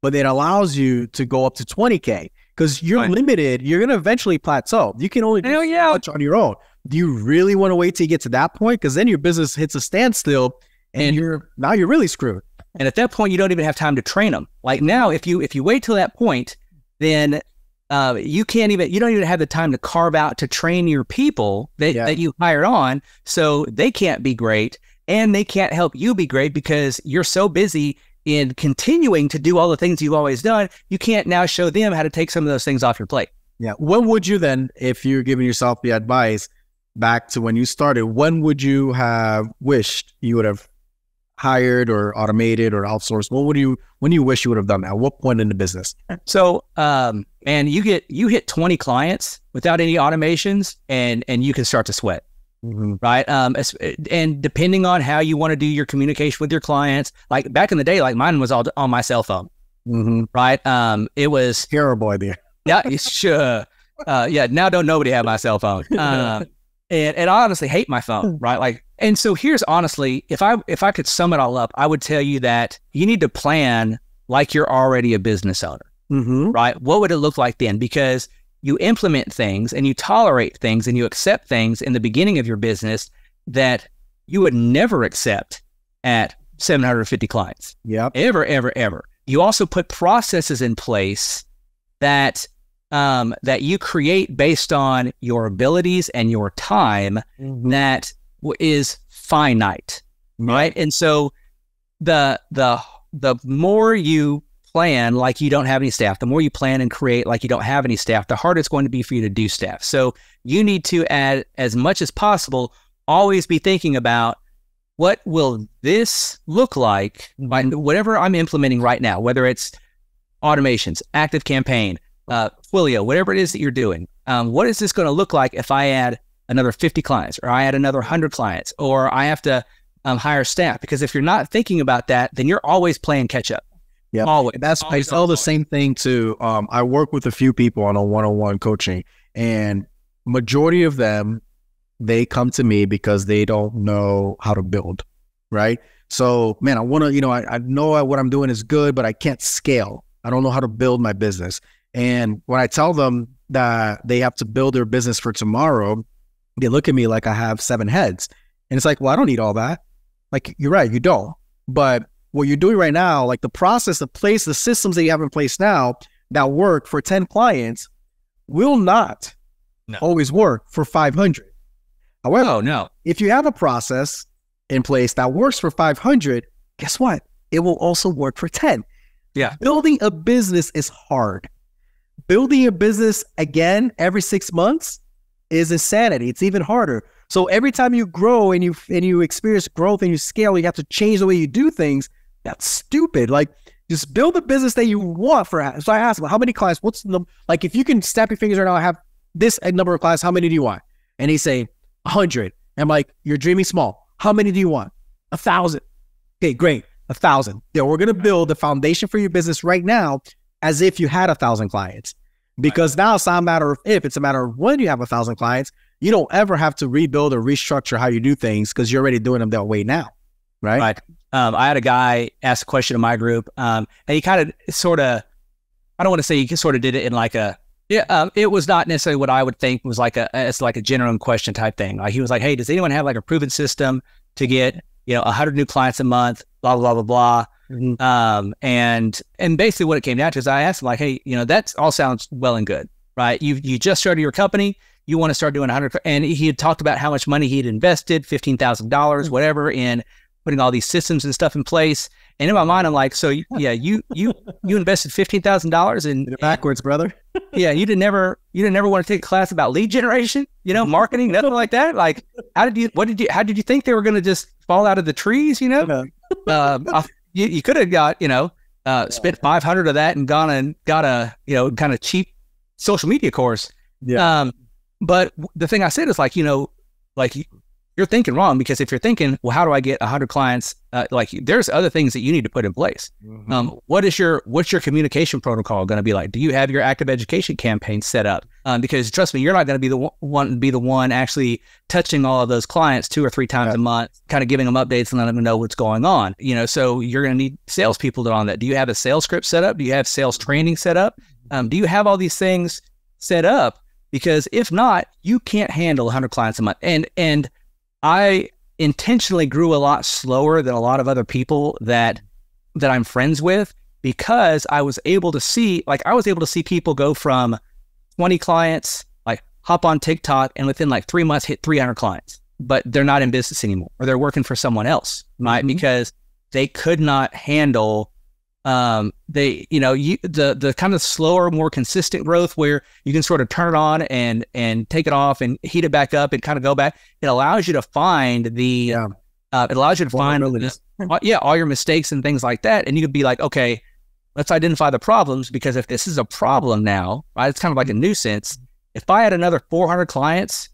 but it allows you to go up to 20K because you're Right. limited. You're going to eventually plateau. You can only do Hell yeah. much on your own. Do you really want to wait till you get to that point? Because then your business hits a standstill and, And- you're now you're really screwed. And at that point, you don't even have time to train them. Like now, if you if you wait till that point, then uh, you can't even you don't even have the time to carve out to train your people that, Yeah. that you hired on. So they can't be great, and they can't help you be great because you're so busy in continuing to do all the things you've always done. You can't now show them how to take some of those things off your plate. Yeah. When would you then, if you're giving yourself the advice back to when you started, when would you have wished you would have hired or automated or outsourced? What would you, when do you wish you would have done that? What point in the business? So, um, and you get you hit 20 clients without any automations, and and you can start to sweat. right? Um, and depending on how you want to do your communication with your clients, like back in the day, like mine was all on my cell phone, Mm-hmm. right? Um, it was Terrible idea. yeah, it's, sure, uh, yeah. Now don't nobody have my cell phone, um, and and I honestly hate my phone, right? Like, and so here's honestly, if I if I could sum it all up, I would tell you that you need to plan like you're already a business owner Mm-hmm. right? What would it look like then? Because you implement things and you tolerate things and you accept things in the beginning of your business that you would never accept at 750 clients, Yep. ever, ever, ever. You also put processes in place that um, that you create based on your abilities and your time that w- is finite, right? And so the the the more you plan like you don't have any staff, the more you plan and create like you don't have any staff, the harder it's going to be for you to do staff. So you need to add as much as possible. Always be thinking about what will this look like by whatever I'm implementing right now, whether it's automations, ActiveCampaign, uh, Twilio, whatever it is that you're doing. Um, what is this going to look like if I add another 50 clients or I add another 100 clients or I have to um, hire staff? Because if you're not thinking about that, then you're always playing catch up. Yep. Always. That's I Always, tell the same thing to um I work with a few people on a one-on-one coaching and majority of them they come to me because they don't know how to build, right? So, man, I want to, you know, I, I know what I'm doing is good, but I can't scale. I don't know how to build my business. And when I tell them that they have to build their business for tomorrow, they look at me like I have seven heads. And it's like, well, I don't need all that. Like, you're right, you don't. But what you're doing right now, like the process, the place, the systems that you have in place now that work for 10 clients will not No. always work for 500. However, Oh, no. if you have a process in place that works for 500, guess what? It will also work for 10. Yeah. Building a business is hard. Building a business again every six months is insanity. It's even harder. So every time you grow and you and you experience growth and you scale, you have to change the way you do things. That's stupid. Like just build the business that you want for. So I asked him, how many clients? What's the like? If you can snap your fingers right now, I have this number of clients. How many do you want? And he's saying hundred. I'm like, you're dreaming small. How many do you want? A thousand. Okay, great. A thousand. Yeah, we're gonna build the foundation for your business right now as if you had a thousand clients. Because now it's not a matter of if, it's a matter of when you have a thousand clients. You don't ever have to rebuild or restructure how you do things because you're already doing them that way now. Right? Right. Um, I had a guy ask a question in my group, um, and he kind of sort of, I don't want to say he sort of did it in like a, yeah, um, it was not necessarily what I would think was like a, it's like a general question type thing. Like he was like, hey, does anyone have like a proven system to get, you know, 100 new clients a month, blah, blah, blah, blah, Mhm. Blah. Um, and, and basically what it came down to is I asked him like, hey, you know, that all sounds well and good, right? You, you just started your company. You want to start doing 100, and he had talked about how much money he had invested, $15,000, whatever, in putting all these systems and stuff in place. And in my mind, I'm like, so yeah, you you you invested fifteen thousand dollars in backwards, brother. yeah, you didn't never you didn't never want to take a class about lead generation, you know, marketing, nothing like that. Like, how did you? What did you? How did you think they were going to just fall out of the trees? You know, um, you, you could have got you know uh, spent five hundred of that and gone and got a you know kind of cheap social media course. Yeah. Um, but the thing I said is like you know like you're thinking wrong because if you're thinking, well, how do I get 100 clients? Uh, like, there's other things that you need to put in place. Mm-hmm. Um, what is your what's your communication protocol going to be like? Do you have your active education campaign set up? Um, because trust me, you're not going to be the one be the one actually touching all of those clients two or three times yeah. a month, kind of giving them updates and letting them know what's going on. You know, so you're going to need salespeople to on that. Do you have a sales script set up? Do you have sales training set up? Um, do you have all these things set up? Because if not, you can't handle 100 clients a month. And and I intentionally grew a lot slower than a lot of other people that that I'm friends with because I was able to see like I was able to see people go from 20 clients like hop on TikTok and within like 3 months hit 300 clients but they're not in business anymore or they're working for someone else right mm-hmm. because they could not handle um, they, you know, you, the the kind of slower, more consistent growth where you can sort of turn it on and and take it off and heat it back up and kind of go back. It allows you to find the, yeah. uh, it allows you to find, yeah, all your mistakes and things like that, and you could be like, okay, let's identify the problems because if this is a problem now, right, it's kind of like a nuisance. Mm-hmm. If I had another 400 clients,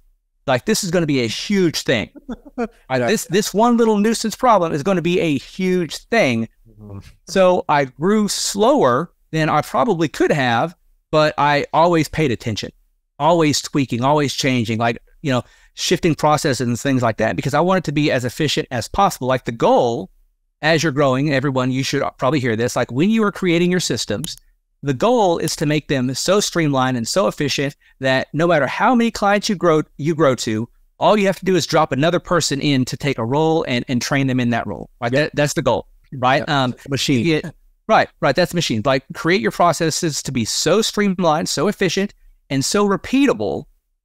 like this is going to be a huge thing. right? This this one little nuisance problem is going to be a huge thing mm-hmm. so I grew slower than I probably could have, but I always paid attention, always tweaking, always changing, like, you know, shifting processes and things like that because I wanted to be as efficient as possible. Like the goal as you're growing, everyone, you should probably hear this. Like when you are creating your systems, the goal is to make them so streamlined and so efficient that no matter how many clients you grow you grow to, all you have to do is drop another person in to take a role and, and train them in that role. Right? That, that's the goal right? Um, machine. Get, right, right. That's machine. Like create your processes to be so streamlined, so efficient, and so repeatable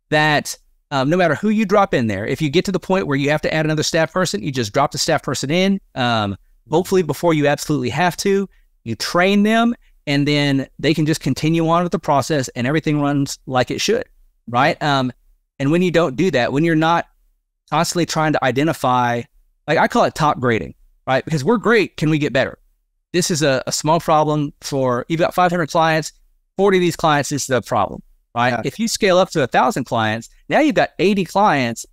that um, no matter who you drop in there, if you get to the point where you have to add another staff person, you just drop the staff person in. Um, hopefully, before you absolutely have to, you train them, and then they can just continue on with the process, and everything runs like it should, right? Um, and when you don't do that, when you're not constantly trying to identify, like I call it top grading, right? Because we're great. Can we get better? This is a, a small problem for you've got 500 clients, 40 of these clients is a problem, right? Yeah. If you scale up to a thousand clients, now you've got 80 clients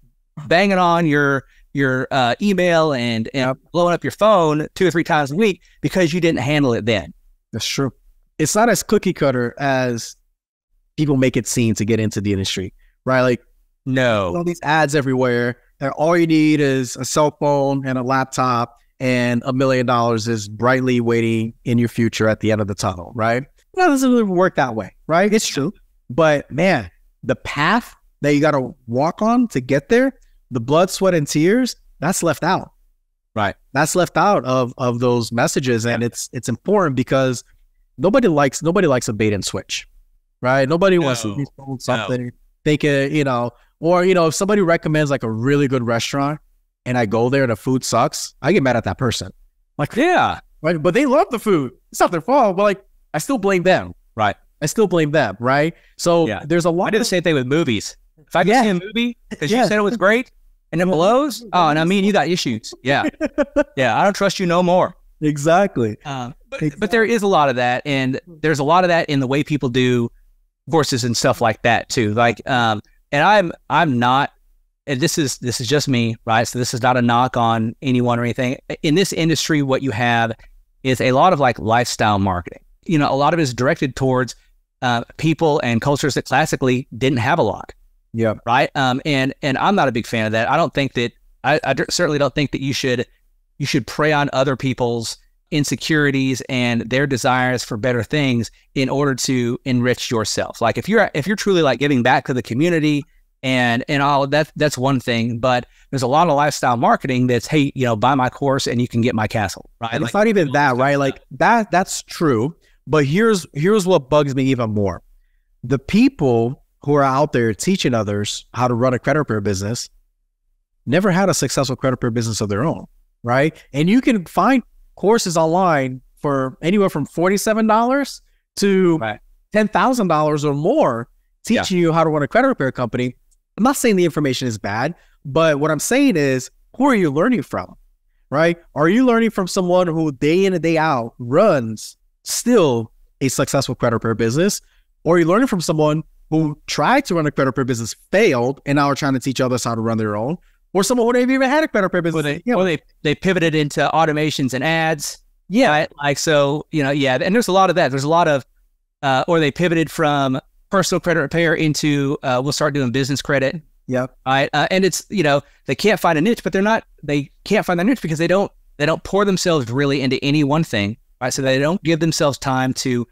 banging on your your uh, email and, and yep. blowing up your phone two or three times a week because you didn't handle it then. That's true. It's not as cookie cutter as people make it seem to get into the industry, right? Like, no, all these ads everywhere. And all you need is a cell phone and a laptop and a million dollars is brightly waiting in your future at the end of the tunnel, right? No, it doesn't really work that way, right? It's true. But man, the path that you got to walk on to get there, the blood, sweat, and tears, that's left out. Right. That's left out of of those messages. And it's it's important because nobody likes nobody likes a bait and switch. Right? Nobody no. wants to be sold something, no. thinking, you know, or you know, if somebody recommends like a really good restaurant and I go there and the food sucks, I get mad at that person. Like, yeah, right. But they love the food. It's not their fault. But like, I still blame them. Right. I still blame them. Right. So yeah. there's a lot. I do the same thing with movies. If I can yeah. see a movie because yeah. you said it was great and it blows, oh, and I mean you got issues. Yeah. yeah. I don't trust you no more. Exactly. Uh, but, exactly. but there is a lot of that, and there's a lot of that in the way people do courses and stuff like that too. Like, um, and I'm I'm not and this is this is just me, right? So this is not a knock on anyone or anything. In this industry, what you have is a lot of like lifestyle marketing. You know, a lot of it is directed towards uh, people and cultures that classically didn't have a lot. Yeah. Right. Um. And and I'm not a big fan of that. I don't think that I, I certainly don't think that you should you should prey on other people's insecurities and their desires for better things in order to enrich yourself. Like if you're if you're truly like giving back to the community and and all that that's one thing but there's a lot of lifestyle marketing that's hey you know buy my course and you can get my castle right like, it's not even that right like that that's true but here's here's what bugs me even more the people who are out there teaching others how to run a credit repair business never had a successful credit repair business of their own right? And you can find courses online for anywhere from $47 to Right. $10,000 or more teaching you how to run a credit repair company. I'm not saying the information is bad, but what I'm saying is who are you learning from? Right? Are you learning from someone who day in and day out runs still a successful credit repair business? Or are you learning from someone who tried to run a credit repair business, failed, and now are trying to teach others how to run their own? Or someone who never even had a credit repair business? Or they, Yeah, or they they pivoted into automations and ads. yeah, Right? Like so, you know, yeah. And there's a lot of that. There's a lot of, uh, or they pivoted from personal credit repair into uh, we'll start doing business credit. yeah. right? Uh, and it's you know they can't find a niche, but they're not they can't find their niche because they don't they don't pour themselves really into any one thing, right? So they don't give themselves time to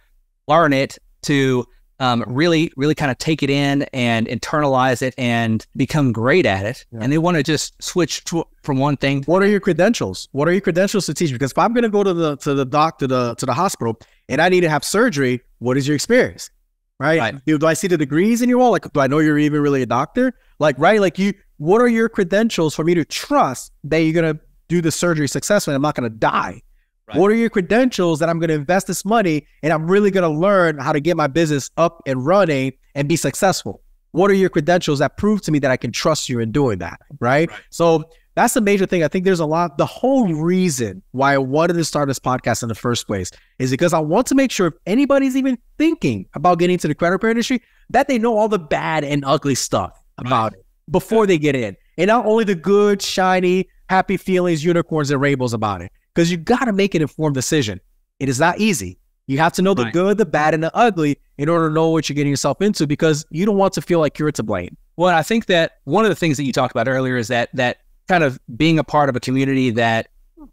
learn it, to um, really really kind of take it in and internalize it and become great at it. Yeah. And they want to just switch to, from one thing. What are your credentials? What are your credentials to teach? Because if I'm going to go to the to the doc to the to the hospital and I need to have surgery, what is your experience? Right? Right. Do, do I see the degrees in your wall? Like, do I know you're even really a doctor? Like, right? Like, you. What are your credentials for me to trust that you're going to do the surgery successfully? and I'm not going to die. Right. What are your credentials that I'm going to invest this money and I'm really going to learn how to get my business up and running and be successful? What are your credentials that prove to me that I can trust you in doing that? Right. Right. So that's the major thing. I think there's a lot. The whole reason why I wanted to start this podcast in the first place is because I want to make sure if anybody's even thinking about getting into the credit repair industry, that they know all the bad and ugly stuff about it before they get in. And not only the good, shiny, happy feelings, unicorns, and rainbows about it. Because you got to make an informed decision. It is not easy. You have to know the Right. good, the bad, and the ugly in order to know what you're getting yourself into because you don't want to feel like you're to blame. Well, I think that one of the things that you talked about earlier is that that kind of being a part of a community that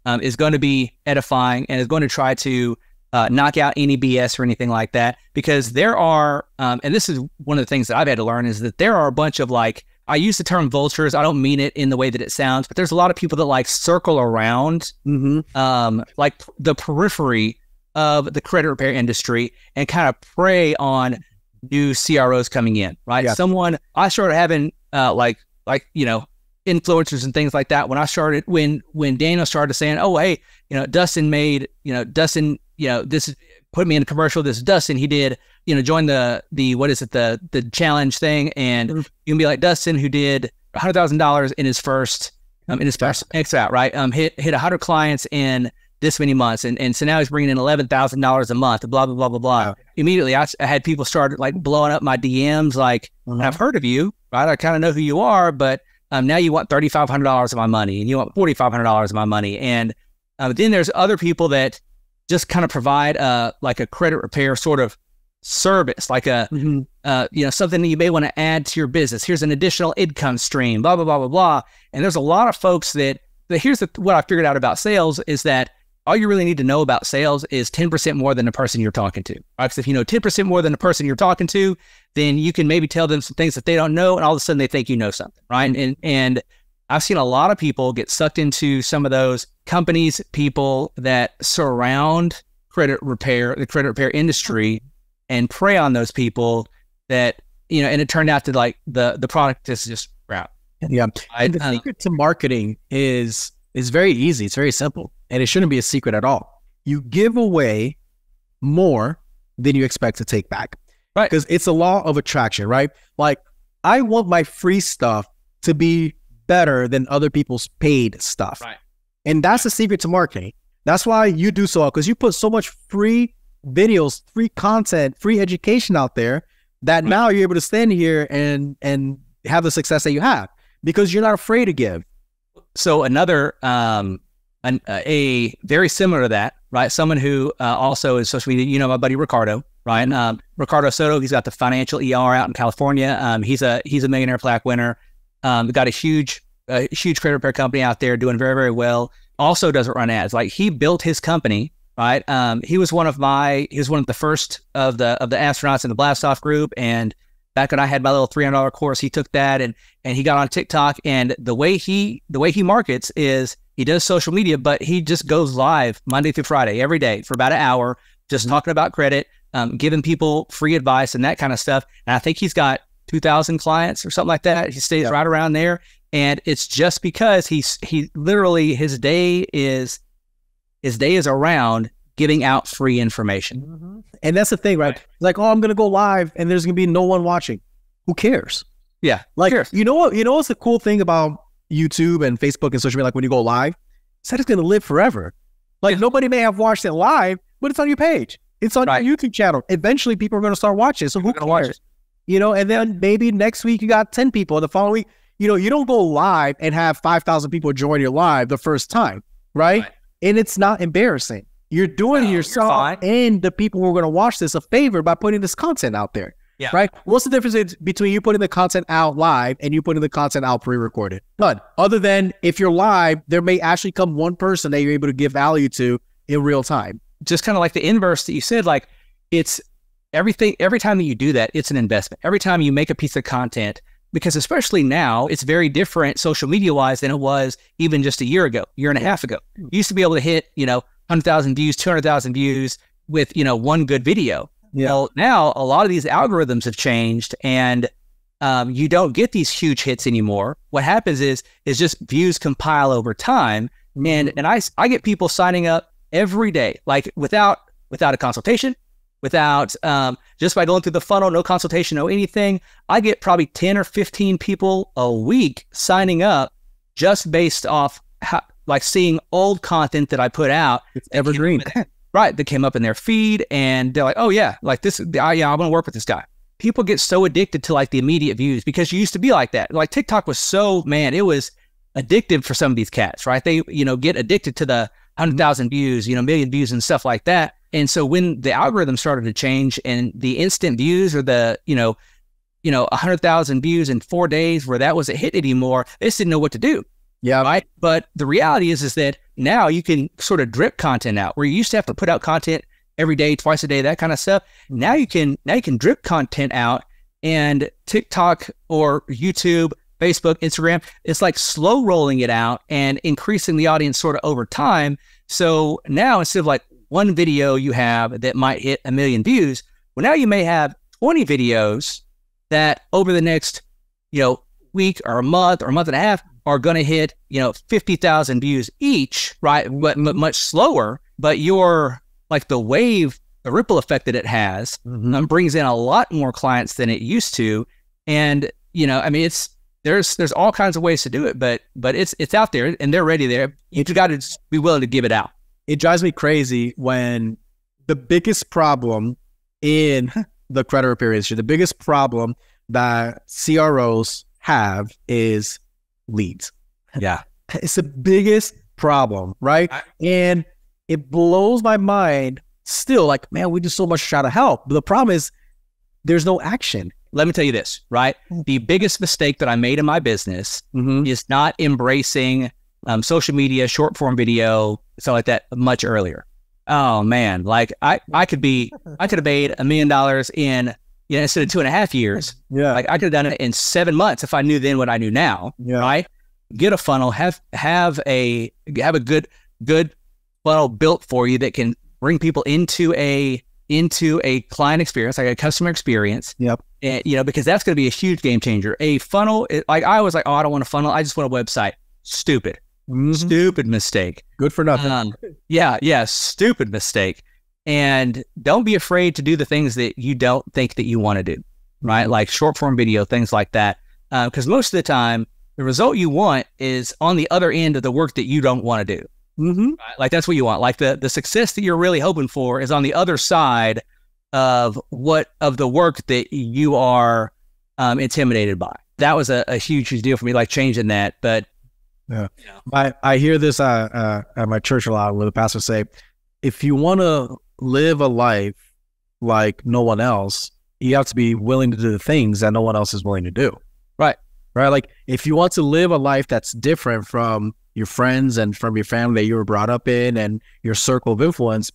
um, is going to be edifying and is going to try to uh, knock out any BS or anything like that. Because there are, um, and this is one of the things that I've had to learn is that there are a bunch of like I use the term vultures. I don't mean it in the way that it sounds, but there's a lot of people that like circle around Mm-hmm. um, like the periphery of the credit repair industry and kind of prey on new CROs coming in, right? Yeah. Someone I started having uh, like like you know influencers and things like that when I started when when Daniel started saying, oh hey, you know Dustin made you know Dustin you know this put me in a commercial. This is Dustin. He did you know join the the what is it the the challenge thing and Mhm. you can be like Dustin who did hundred thousand dollars in his first um, in his first X out right um hit hit hundred clients in this many months and, and so now he's bringing in eleven thousand dollars a month blah blah blah blah blah Wow. immediately I had people start like blowing up my DMs like Mm-hmm. I've heard of you right I kind of know who you are but um, now you want thirty five hundred dollars of my money and you want forty five hundred dollars of my money and uh, then there's other people that just kind of provide uh like a credit repair sort of service like a Mm-hmm. uh, you know, something that you may want to add to your business. Here's an additional income stream, blah, blah, blah, blah, blah. And there's a lot of folks that, that here's the, what I figured out about sales is that all you really need to know about sales is 10% more than the person you're talking to. Right? Because if you know 10% more than the person you're talking to, then you can maybe tell them some things that they don't know, and all of a sudden they think you know something, right? And and I've seen a lot of people get sucked into some of those companies, people that surround credit repair, the credit repair industry, and prey on those people that you know, and it turned out to like the the product is just crap. Yeah. I, And the uh, secret to marketing is is very easy. It's very simple, and it shouldn't be a secret at all. You give away more than you expect to take back, Right. Because it's a law of attraction, right? Like I want my free stuff to be better than other people's paid stuff, Right. And that's the secret to marketing. That's why you do so because you put so much free videos, free content, free education out there that now you're able to stand here and and have the success that you have because you're not afraid to give. so another um an, uh, a very similar to that right? Someone who uh, also is social media you know my buddy ricardo right? Um, ricardo soto he's got the financial er out in california. Um, he's a he's a millionaire plaque winner. Um, got a huge a huge credit repair company out there doing very very well. Also doesn't run ads. Like he built his company right? Um, he was one of my he was one of the first of the of the astronauts in the blastoff group and back when i had my little $300 course he took that and and he got on TikTok and the way he the way he markets is he does social media but he just goes live Monday through Friday every day for about an hour just talking about credit um, giving people free advice and that kind of stuff and I think he's got 2000 clients or something like that. He stays right around there And it's just because he's he literally his day is his day is around giving out free information. Mm-hmm. And that's the thing, right? Like, oh, I'm gonna go live and there's gonna be no one watching. Who cares? Yeah. Like you know what you know what's the cool thing about YouTube and Facebook and social media, like when you go live, it's that it's gonna live forever. Like yeah. nobody may have watched it live, but it's on your page. It's on right. your YouTube channel. Eventually people are gonna start watching. So who cares? You know, and then maybe next week you got 10 people. The following week, you know, you don't go live and have 5,000 people join your live the first time, right? right. And it's not embarrassing. You're doing no, yourself and the people who are going to watch this a favor by putting this content out there. Yeah. Right. What's the difference between you putting the content out live and you putting the content out pre-recorded? None. Other than if you're live, there may actually come one person that you're able to give value to in real time. Just kind of like the inverse that you said, like it's everything every time that you do that, it's an investment. Every time you make a piece of content, because especially now, it's very different social media wise than it was even just a year ago, year and a half ago. You used to be able to hit, you know, 100,000 views, 200,000 views with, you know, one good video. Yeah. Well, now a lot of these algorithms have changed and um, you don't get these huge hits anymore. What happens is, is just views compile over time. Mm-hmm. And, and I, I get people signing up every day, like without, without a consultation, without, um, just by going through the funnel, no consultation, no anything. I get probably 10 or 15 people a week signing up just based off how, like seeing old content that I put out. It's evergreen. right. That came up in their feed and they're like, oh, yeah, like this, I, yeah, I want to work with this guy. People get so addicted to like the immediate views because you used to be like that. Like TikTok was so, man, it was addictive for some of these cats, right? They, you know, get addicted to the 100,000 views, you know, million views and stuff like that. And so when the algorithm started to change and the instant views or the, you know, you know, 100,000 views in four days where that wasn't hit anymore, they just didn't know what to do. Yeah. Right. But the reality is, is that now you can sort of drip content out where you used to have to put out content every day, twice a day, that kind of stuff. Now mm-hmm. you can, now you can drip content out and TikTok or YouTube, Facebook, Instagram, it's like slow rolling it out and increasing the audience sort of over time. So now instead of like one video you have that might hit a million views, well, now you may have 20 videos that over the next, you know, week or a month or a month and a half are going to hit, you know, 50,000 views each, right? But, much slower. But your, like the wave, the ripple effect that it has mm-hmm. um, brings in a lot more clients than it used to. And, you know, I mean, it's, there's, there's all kinds of ways to do it, but, but it's, it's out there and they're ready there. You just got to be willing to give it out. It drives me crazy when the biggest problem in the credit repair industry, the biggest problem that CROs have is leads. Yeah. It's the biggest problem, right? I, and it blows my mind still like, man, we do so much to try to help. But the problem is there's no action. Let me tell you this, right? Mm. The biggest mistake that I made in my business mm-hmm. is not embracing um, social media, short form video, stuff like that much earlier. Oh man, like I, I could be, I could have made a million dollars in you know, instead of two and a half years. Yeah. Like I could have done it in seven months if I knew then what I knew now. Yeah. Right. Get a funnel, have have a have a good good funnel built for you that can bring people into a into a client experience, like a customer experience. Yep. And, you know, because that's going to be a huge game changer. A funnel, it, like I was like, oh, I don't want a funnel. I just want a website. Stupid. Mm-hmm. Stupid mistake. Good for nothing. Um, yeah. Yeah. Stupid mistake and don't be afraid to do the things that you don't think that you want to do right like short form video things like that because uh, most of the time the result you want is on the other end of the work that you don't want to do mm-hmm. right? like that's what you want like the the success that you're really hoping for is on the other side of what of the work that you are um, intimidated by that was a, a huge, huge deal for me like changing that but yeah. I, I hear this uh, uh, at my church a lot where the pastor say, if you want to live a life like no one else, you have to be willing to do the things that no one else is willing to do. Right. Right. Like if you want to live a life that's different from your friends and from your family that you were brought up in and your circle of influence,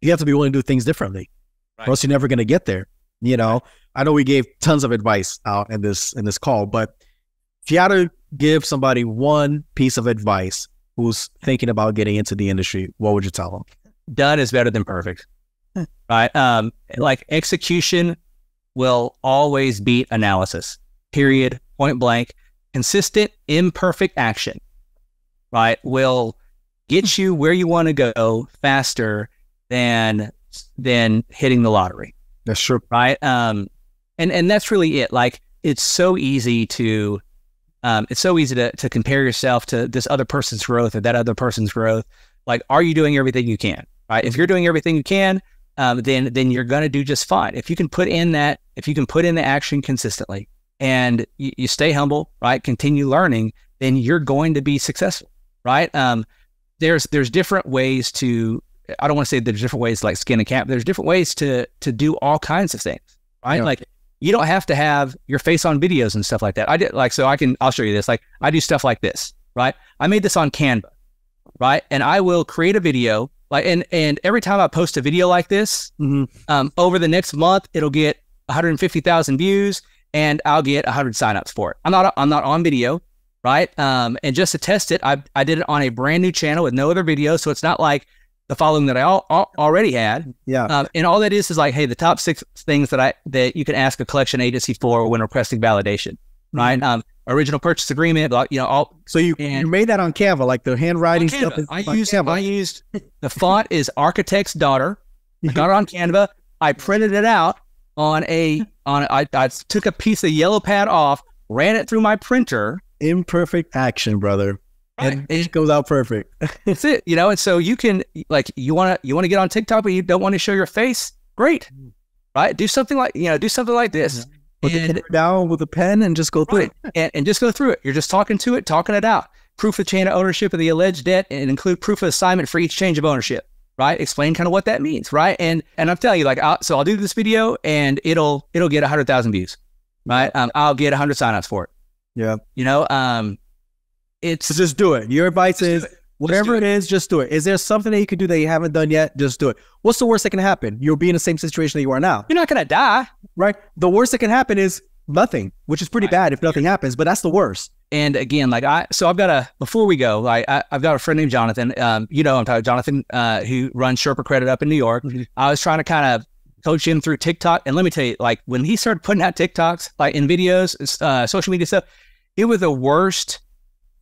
you have to be willing to do things differently. Right. Or else you're never going to get there. You know, I know we gave tons of advice out in this in this call, but if you had to give somebody one piece of advice who's thinking about getting into the industry, what would you tell them? done is better than perfect. right? Um, like execution will always beat analysis. Period. Point blank. consistent, imperfect action, right, will get you where you want to go faster than than hitting the lottery. That's true. Right. Um, and and that's really it. Like it's so easy to um, it's so easy to to compare yourself to this other person's growth or that other person's growth. Like, are you doing everything you can? Right. If you're doing everything you can, um, then then you're going to do just fine. If you can put in that, if you can put in the action consistently, and you, you stay humble, right, continue learning, then you're going to be successful, right? Um, there's there's different ways to. I don't want to say there's different ways like skin a cat. There's different ways to to do all kinds of things, right? Yeah. Like you don't have to have your face on videos and stuff like that. I did like so I can I'll show you this. Like I do stuff like this, right? I made this on Canva, right? And I will create a video like, and and every time I post a video like this, mm-hmm. um, over the next month, it'll get 150,000 views, and I'll get 100 signups for it. I'm not I'm not on video, right? Um, and just to test it, I I did it on a brand new channel with no other videos, so it's not like the following that I all, all, already had. Yeah. Um, and all that is is like, hey, the top six things that I that you can ask a collection agency for when requesting validation, right? Mm-hmm. Um, original purchase agreement, you know, all. So you and, you made that on Canva, like the handwriting stuff. I used Canva. I used the font is Architect's Daughter. I got it on Canva. I printed it out on a on. A, I, I took a piece of yellow pad off, ran it through my printer. Imperfect action, brother. Right. And it goes out perfect. That's it. You know, and so you can like you want to you want to get on TikTok, but you don't want to show your face. Great, right? Do something like you know, do something like this. Put and, the down with a pen and just go through right. it. And, and just go through it. You're just talking to it, talking it out. Proof of chain of ownership of the alleged debt and include proof of assignment for each change of ownership. Right? Explain kind of what that means. Right? And and I'm telling you, like, I'll, so I'll do this video and it'll it'll get hundred thousand views. Right? Um, I'll get hundred signups for it. Yeah. You know, um, it's so just do it. Your advice is whatever it. it is, just do it. Is there something that you could do that you haven't done yet? Just do it. What's the worst that can happen? You'll be in the same situation that you are now. You're not gonna die, right? The worst that can happen is nothing, which is pretty right. bad if nothing happens. But that's the worst. And again, like I, so I've got a before we go, like I, have got a friend named Jonathan. Um, you know, I'm talking Jonathan, uh, who runs Sherpa Credit up in New York. Mm-hmm. I was trying to kind of coach him through TikTok, and let me tell you, like when he started putting out TikToks, like in videos, uh, social media stuff, it was the worst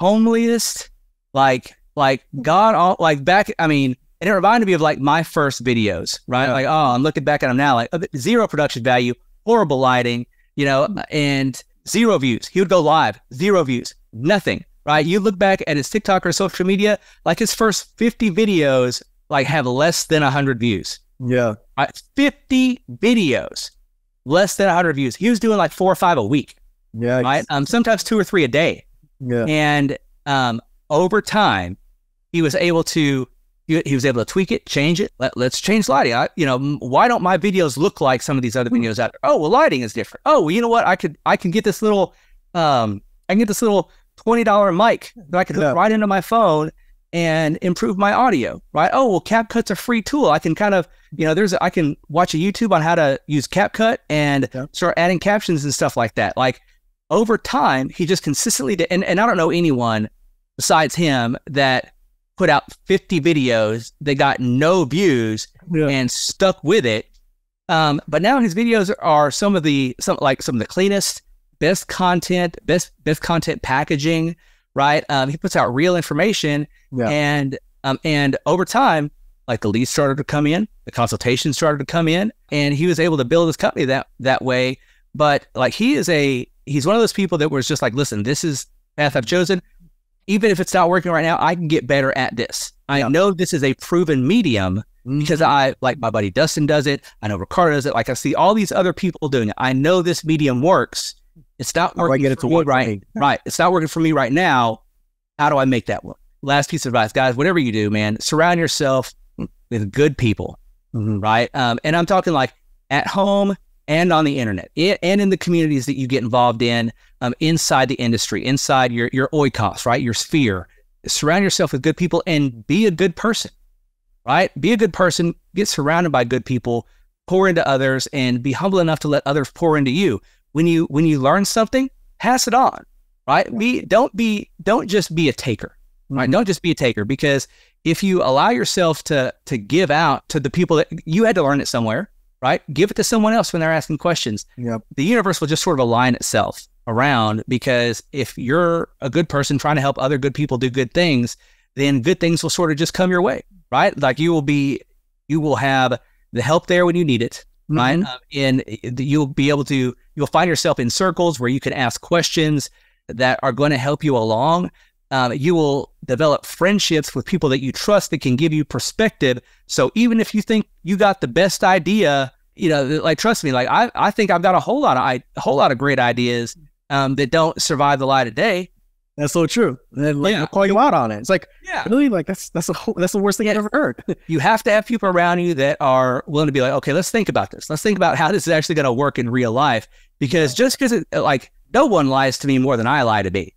homeliest, like like God, all like back. I mean, and it reminded me of like my first videos, right? Yeah. Like, oh, I'm looking back at them now, like zero production value, horrible lighting, you know, and zero views. He would go live, zero views, nothing, right? You look back at his TikTok or social media, like his first 50 videos, like have less than 100 views. Yeah. Right? 50 videos, less than 100 views. He was doing like four or five a week. Yeah. Right. Um, sometimes two or three a day. Yeah. And um, over time, he was able to he, he, was able to tweak it, change it. Let, us change lighting. I, you know, why don't my videos look like some of these other hmm. videos out there? Oh, well, lighting is different. Oh, well, you know what? I could I can get this little um I can get this little twenty dollar mic that I could hook yeah. right into my phone and improve my audio. Right? Oh, well, CapCut's a free tool. I can kind of you know, there's a, I can watch a YouTube on how to use CapCut and yeah. start adding captions and stuff like that. Like over time, he just consistently did. And, and I don't know anyone besides him that put out 50 videos that got no views yeah. and stuck with it. Um, but now his videos are some of the some like some of the cleanest, best content, best best content packaging. Right? Um, he puts out real information, yeah. and um, and over time, like the leads started to come in, the consultations started to come in, and he was able to build his company that that way. But like he is a he's one of those people that was just like, listen, this is path I've chosen. Even if it's not working right now, I can get better at this. I yeah. know this is a proven medium mm-hmm. because I like my buddy Dustin does it. I know Ricardo does it. Like I see all these other people doing it. I know this medium works. It's not working. I get it to work right. right. It's not working for me right now. How do I make that work? Last piece of advice, guys. Whatever you do, man, surround yourself with good people. Mm-hmm. Right. Um, and I'm talking like at home and on the internet and in the communities that you get involved in um, inside the industry, inside your, your oikos, right? Your sphere. Surround yourself with good people and be a good person, right? Be a good person, get surrounded by good people, pour into others and be humble enough to let others pour into you. When you, when you learn something, pass it on, right? Be, don't be, don't just be a taker, right? Mm-hmm. Don't just be a taker because if you allow yourself to, to give out to the people that you had to learn it somewhere, right? Give it to someone else when they're asking questions. Yep. The universe will just sort of align itself around because if you're a good person trying to help other good people do good things, then good things will sort of just come your way, right? Like you will be, you will have the help there when you need it, mm-hmm. right? Um, and you'll be able to, you'll find yourself in circles where you can ask questions that are going to help you along. Um, you will develop friendships with people that you trust that can give you perspective. So even if you think you got the best idea, you know, like trust me, like I, I think I've got a whole lot of a whole lot of great ideas um, that don't survive the light of day. That's so true. And like, yeah. call you out on it. It's like, yeah, really, like that's that's whole, that's the worst thing yeah. I've ever heard. you have to have people around you that are willing to be like, okay, let's think about this. Let's think about how this is actually going to work in real life. Because just because it like no one lies to me more than I lie to me,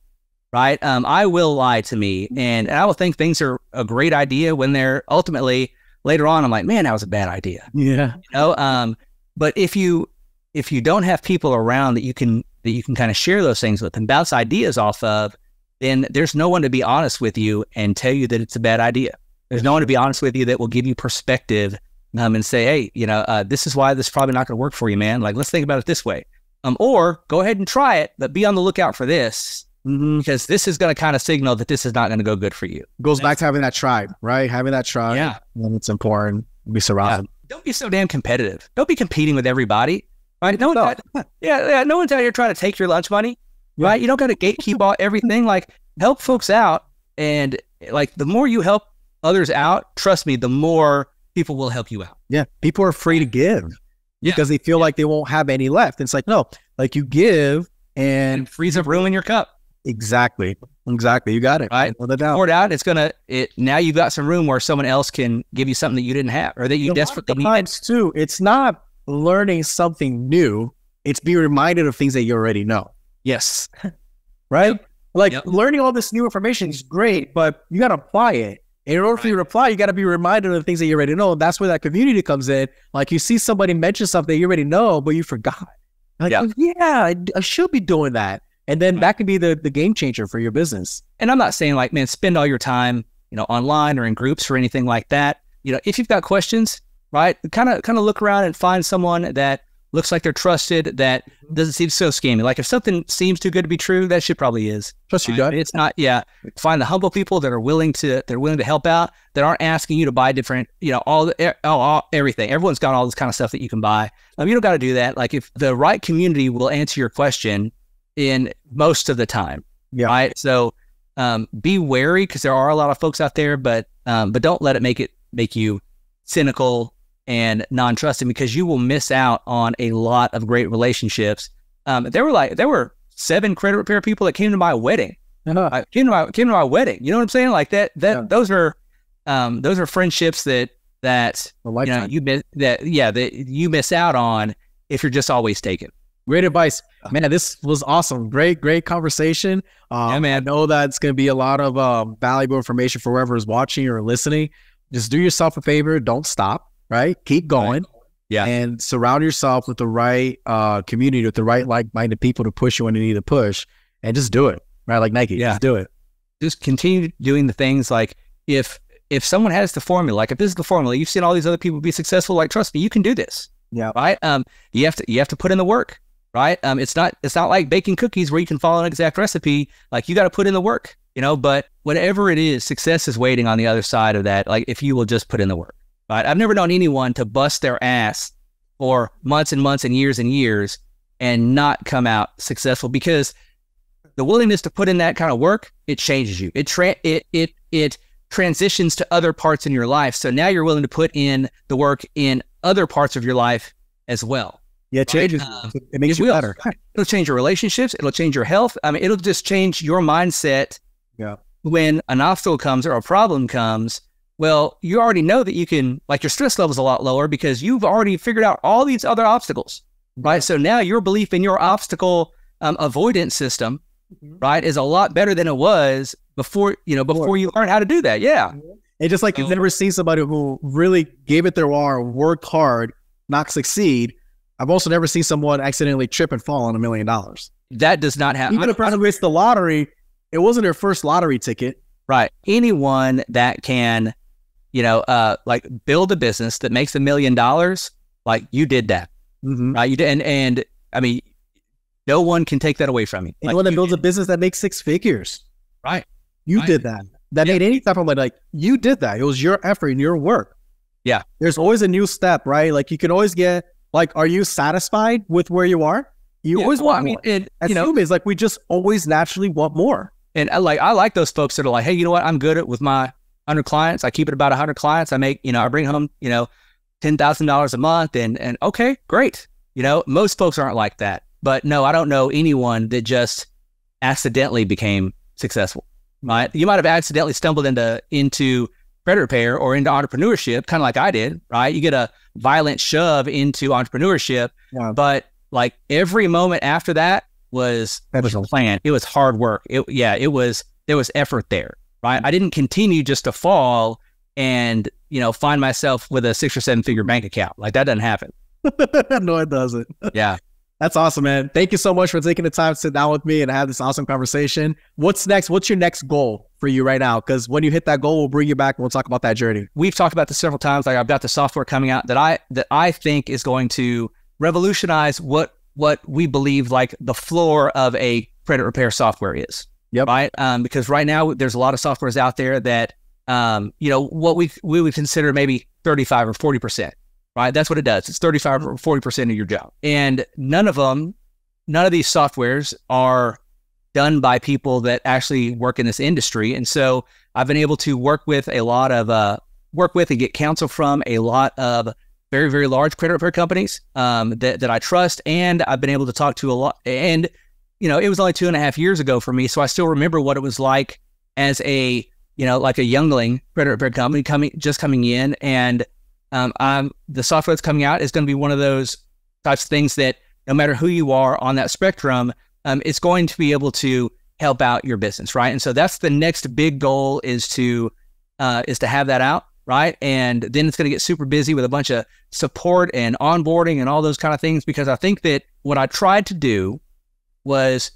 right? Um, I will lie to me, and, and I will think things are a great idea when they're ultimately later on. I'm like, man, that was a bad idea. Yeah. You know. Um, but if you if you don't have people around that you can that you can kind of share those things with and bounce ideas off of, then there's no one to be honest with you and tell you that it's a bad idea. There's no one to be honest with you that will give you perspective um, and say, hey, you know, uh, this is why this is probably not going to work for you, man. Like, let's think about it this way. Um, or go ahead and try it, but be on the lookout for this. Mm-hmm. because this is going to kind of signal that this is not going to go good for you. Goes back to having that tribe, right? Having that tribe. Yeah. And it's important. Be surrounded. Yeah. Don't be so damn competitive. Don't be competing with everybody. Right? No, no. yeah, yeah. No one's out here trying to take your lunch money. Right? You don't got to gatekeep all everything. Like help folks out, and like the more you help others out, trust me, the more people will help you out. Yeah, people are free to give yeah. because they feel yeah. like they won't have any left. And it's like no, like you give and, and frees up room in your cup. Exactly. Exactly. You got it. Right. Without doubt. Pour out. It's gonna. It now you've got some room where someone else can give you something that you didn't have or that you desperately need. Times too. It's not learning something new. It's being reminded of things that you already know. Yes. right. Yep. Like yep. learning all this new information is great, but you got to apply it. And in order right. for you to apply, you got to be reminded of the things that you already know. And that's where that community comes in. Like you see somebody mention something you already know, but you forgot. Like, yeah, oh, yeah I, I should be doing that. And then that can be the, the game changer for your business. And I'm not saying like, man, spend all your time, you know, online or in groups or anything like that. You know, if you've got questions, right, kind of kind of look around and find someone that looks like they're trusted, that mm-hmm. doesn't seem so scammy. Like if something seems too good to be true, that shit probably is. Trust your gut. It's not. Yeah. Find the humble people that are willing to they're willing to help out. That aren't asking you to buy different. You know, all the all, all everything. Everyone's got all this kind of stuff that you can buy. Um, you don't got to do that. Like if the right community will answer your question in most of the time. Yeah. Right. So um, be wary because there are a lot of folks out there, but um, but don't let it make it make you cynical and non-trusting because you will miss out on a lot of great relationships. Um, there were like there were seven credit repair people that came to my wedding. Uh-huh. came to my came to my wedding. You know what I'm saying? Like that that yeah. those are um, those are friendships that that you know you miss that yeah that you miss out on if you're just always taking. Great advice, man. This was awesome. Great, great conversation. Um, yeah, man. I know that it's going to be a lot of um, valuable information for whoever is watching or listening. Just do yourself a favor. Don't stop. Right. Keep going. Right. Yeah. And surround yourself with the right uh, community, with the right like-minded people to push you when you need to push, and just do it. Right. Like Nike. Yeah. Just do it. Just continue doing the things like if if someone has the formula, like if this is the formula, you've seen all these other people be successful. Like trust me, you can do this. Yeah. Right. Um. You have to you have to put in the work right? Um, it's not it's not like baking cookies where you can follow an exact recipe. Like you got to put in the work, you know. But whatever it is, success is waiting on the other side of that. Like if you will just put in the work. Right? I've never known anyone to bust their ass for months and months and years and years and not come out successful because the willingness to put in that kind of work it changes you. It tra- it it it transitions to other parts in your life. So now you're willing to put in the work in other parts of your life as well. Yeah, it changes. Right? Um, it makes it you will. better. It'll change your relationships. It'll change your health. I mean, it'll just change your mindset. Yeah. When an obstacle comes or a problem comes, well, you already know that you can, like your stress level's a lot lower because you've already figured out all these other obstacles, right? So now your belief in your obstacle um, avoidance system, mm-hmm. right, is a lot better than it was before, you know, before you learn how to do that. Yeah. And just like so, you've never seen somebody who really gave it their all, worked hard, not succeed, I've also never seen someone accidentally trip and fall on a million dollars. That does not happen. Even a person who the lottery, it wasn't their first lottery ticket. Right. Anyone that can, you know, uh, like build a business that makes a million dollars, like you did that, mm-hmm. right? You did, and and I mean, No one can take that away from you. Anyone that builds a business that makes six figures. Right. You Right. did that. That Yeah. made any type of like, like you did that. It was your effort and your work. Yeah. There's always a new step, right? Like you can always get like, are you satisfied with where you are? You Yeah, always well, want I mean, more. it, As you know, humans, like we just always naturally want more. and I like I like those folks that are like, hey, you know what? I'm good at with my hundred clients. I keep it about hundred clients. I make, you know, I bring home, you know, ten thousand dollars a month, and and okay, great. You know, most folks aren't like that. But no, I don't know anyone that just accidentally became successful. Right? You might have accidentally stumbled into into credit repair or into entrepreneurship, kind of like I did. Right? You get a violent shove into entrepreneurship, Yeah. but like every moment after that was that was Intentional. plan. It was hard work. It yeah, it was there was effort there. Right? I didn't continue just to fall and you know find myself with a six or seven figure bank account. Like that doesn't happen. no, it doesn't. Yeah. That's awesome, man. Thank you so much for taking the time to sit down with me and have this awesome conversation. What's next? What's your next goal for you right now? Because when you hit that goal, we'll bring you back and we'll talk about that journey. we've talked about this several times. Like I've got the software coming out that I that I think is going to revolutionize what what we believe like the floor of a credit repair software is. Yep. Right. Um, because right now there's a lot of softwares out there that um, you know, what we we would consider maybe 35 or 40 percent. Right. That's what it does. It's 35 or 40 percent of your job, and none of them, none of these softwares are done by people that actually work in this industry. And so I've been able to work with a lot of uh, work with and get counsel from a lot of very very large credit repair companies um, that that I trust, and I've been able to talk to a lot. And you know, it was only two and a half years ago for me, so I still remember what it was like as a you know like a youngling credit repair company coming just coming in, and um, I'm the software that's coming out is going to be one of those types of things that no matter who you are on that spectrum, um, it's going to be able to help out your business, right? And so that's the next big goal is to uh, is to have that out, right? And then it's going to get super busy with a bunch of support and onboarding and all those kind of things because I think that what I tried to do was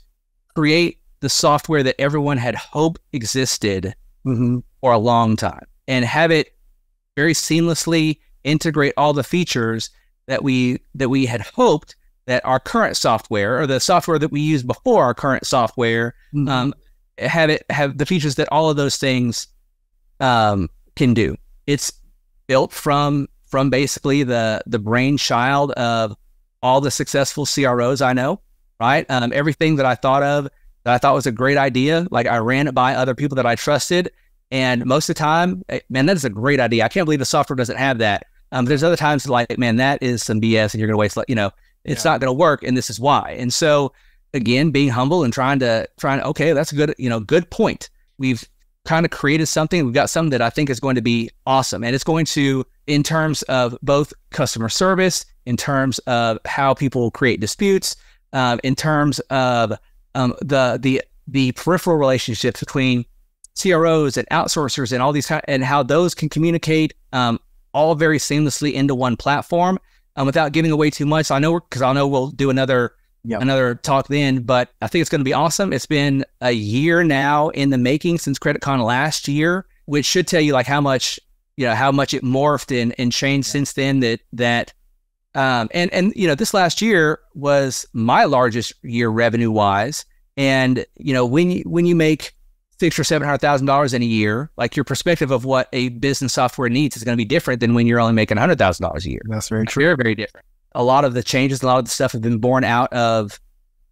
create the software that everyone had hoped existed Mm-hmm. for a long time and have it very seamlessly integrate all the features that we that we had hoped that our current software or the software that we used before our current software Mm-hmm. um, have it have the features that all of those things um, can do. It's built from from basically the the brainchild of all the successful CROs I know. Right, um, everything that I thought of that I thought was a great idea, like I ran it by other people that I trusted, and most of the time, eh, man, that is a great idea. I can't believe the software doesn't have that. Um, there's other times like, man, that is some BS, and you're gonna waste, like, you know, it's Yeah. not gonna work, and this is why. And so again being humble and trying to trying to okay that's a good you know good point we've kind of created something we've got something that i think is going to be awesome and it's going to in terms of both customer service in terms of how people create disputes um, in terms of um, the the the peripheral relationships between CROs and outsourcers and all these kind and how those can communicate um, all very seamlessly into one platform um, without giving away too much. I know because I know we'll do another Yep. another talk then, but I think it's going to be awesome. It's been a year now in the making since CreditCon last year, which should tell you like how much you know how much it morphed and, and changed since then. That that um, and and you know this last year was my largest year revenue wise, and you know when you when you make six or seven hundred thousand dollars in a year, like your perspective of what a business software needs is going to be different than when you're only making hundred thousand dollars a year. That's very true. Very very different. A lot of the changes, a lot of the stuff have been born out of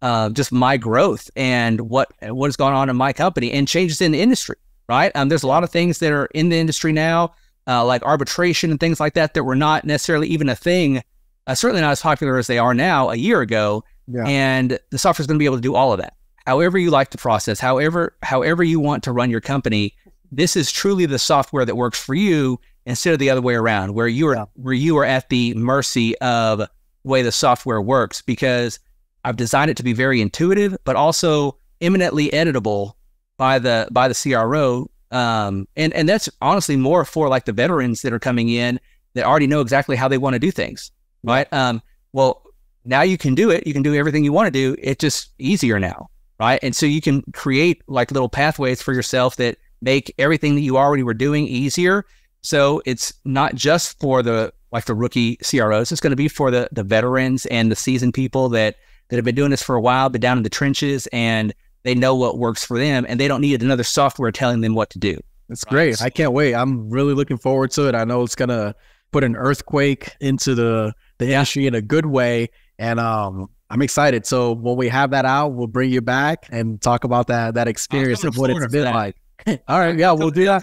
uh, just my growth and what what has gone on in my company and changes in the industry. Right? Um, there's a lot of things that are in the industry now, uh, like arbitration and things like that, that were not necessarily even a thing. Uh, certainly not as popular as they are now a year ago. Yeah. And the software is going to be able to do all of that. However you like to process, however however you want to run your company, this is truly the software that works for you instead of the other way around, where you are Yeah. where you are at the mercy of the way the software works. Because I've designed it to be very intuitive, but also eminently editable by the by the CRO. Um, and and that's honestly more for like the veterans that are coming in that already know exactly how they want to do things, right? Um, well, now you can do it. You can do everything you want to do. It's just easier now, right? And so you can create like little pathways for yourself that make everything that you already were doing easier. So it's not just for the like the rookie CROs. It's going to be for the the veterans and the seasoned people that that have been doing this for a while, been down in the trenches, and they know what works for them, and they don't need another software telling them what to do. It's great. I can't wait. I'm really looking forward to it. I know it's gonna put an earthquake into the the industry in a good way, and um, I'm excited. So when we have that out, we'll bring you back and talk about that that experience of what it's been like. All right, yeah, we'll do that.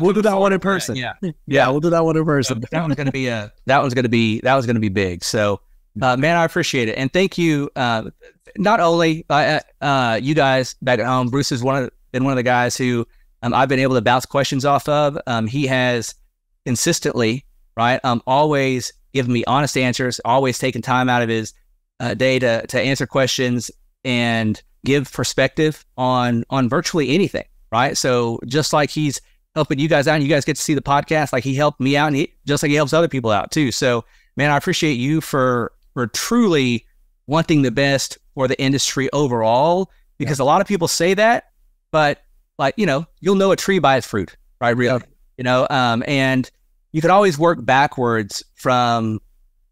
We'll do that one in person. Yeah, yeah, we'll do that one in person. that one's gonna be a that one's gonna be that was gonna be big. So, uh, man, I appreciate it, and thank you. Uh, not only uh, uh, you guys back at home, Bruce has one of, been one of the guys who um, I've been able to bounce questions off of. Um, he has consistently, right, um, always given me honest answers, always taking time out of his uh, day to to answer questions and give perspective on on virtually anything, right? So just like he's helping you guys out, and you guys get to see the podcast, like he helped me out, and he, just like he helps other people out too. So, man, I appreciate you for for truly wanting the best for the industry overall, because yeah. a lot of people say that, but like you know, you'll know a tree by its fruit, right? Really, yeah. you know, um, and you can always work backwards from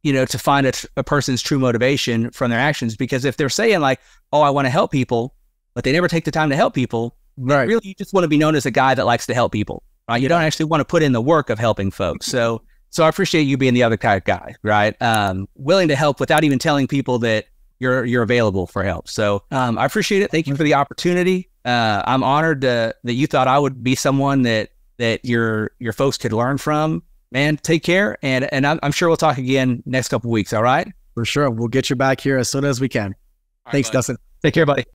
you know, to find a, a, person's true motivation from their actions. Because if they're saying like, "Oh, I want to help people," but they never take the time to help people, right? Really, you just want to be known as a guy that likes to help people, right? You don't actually want to put in the work of helping folks. So, so I appreciate you being the other kind of guy, right? Um, willing to help without even telling people that you're you're available for help. So, um, I appreciate it. Thank you for the opportunity. Uh, I'm honored to, that you thought I would be someone that that your your folks could learn from man, take care. And and I'm, I'm sure we'll talk again next couple weeks. All right. For sure. We'll get you back here as soon as we can. All Thanks, right, Dustin. Take care, buddy.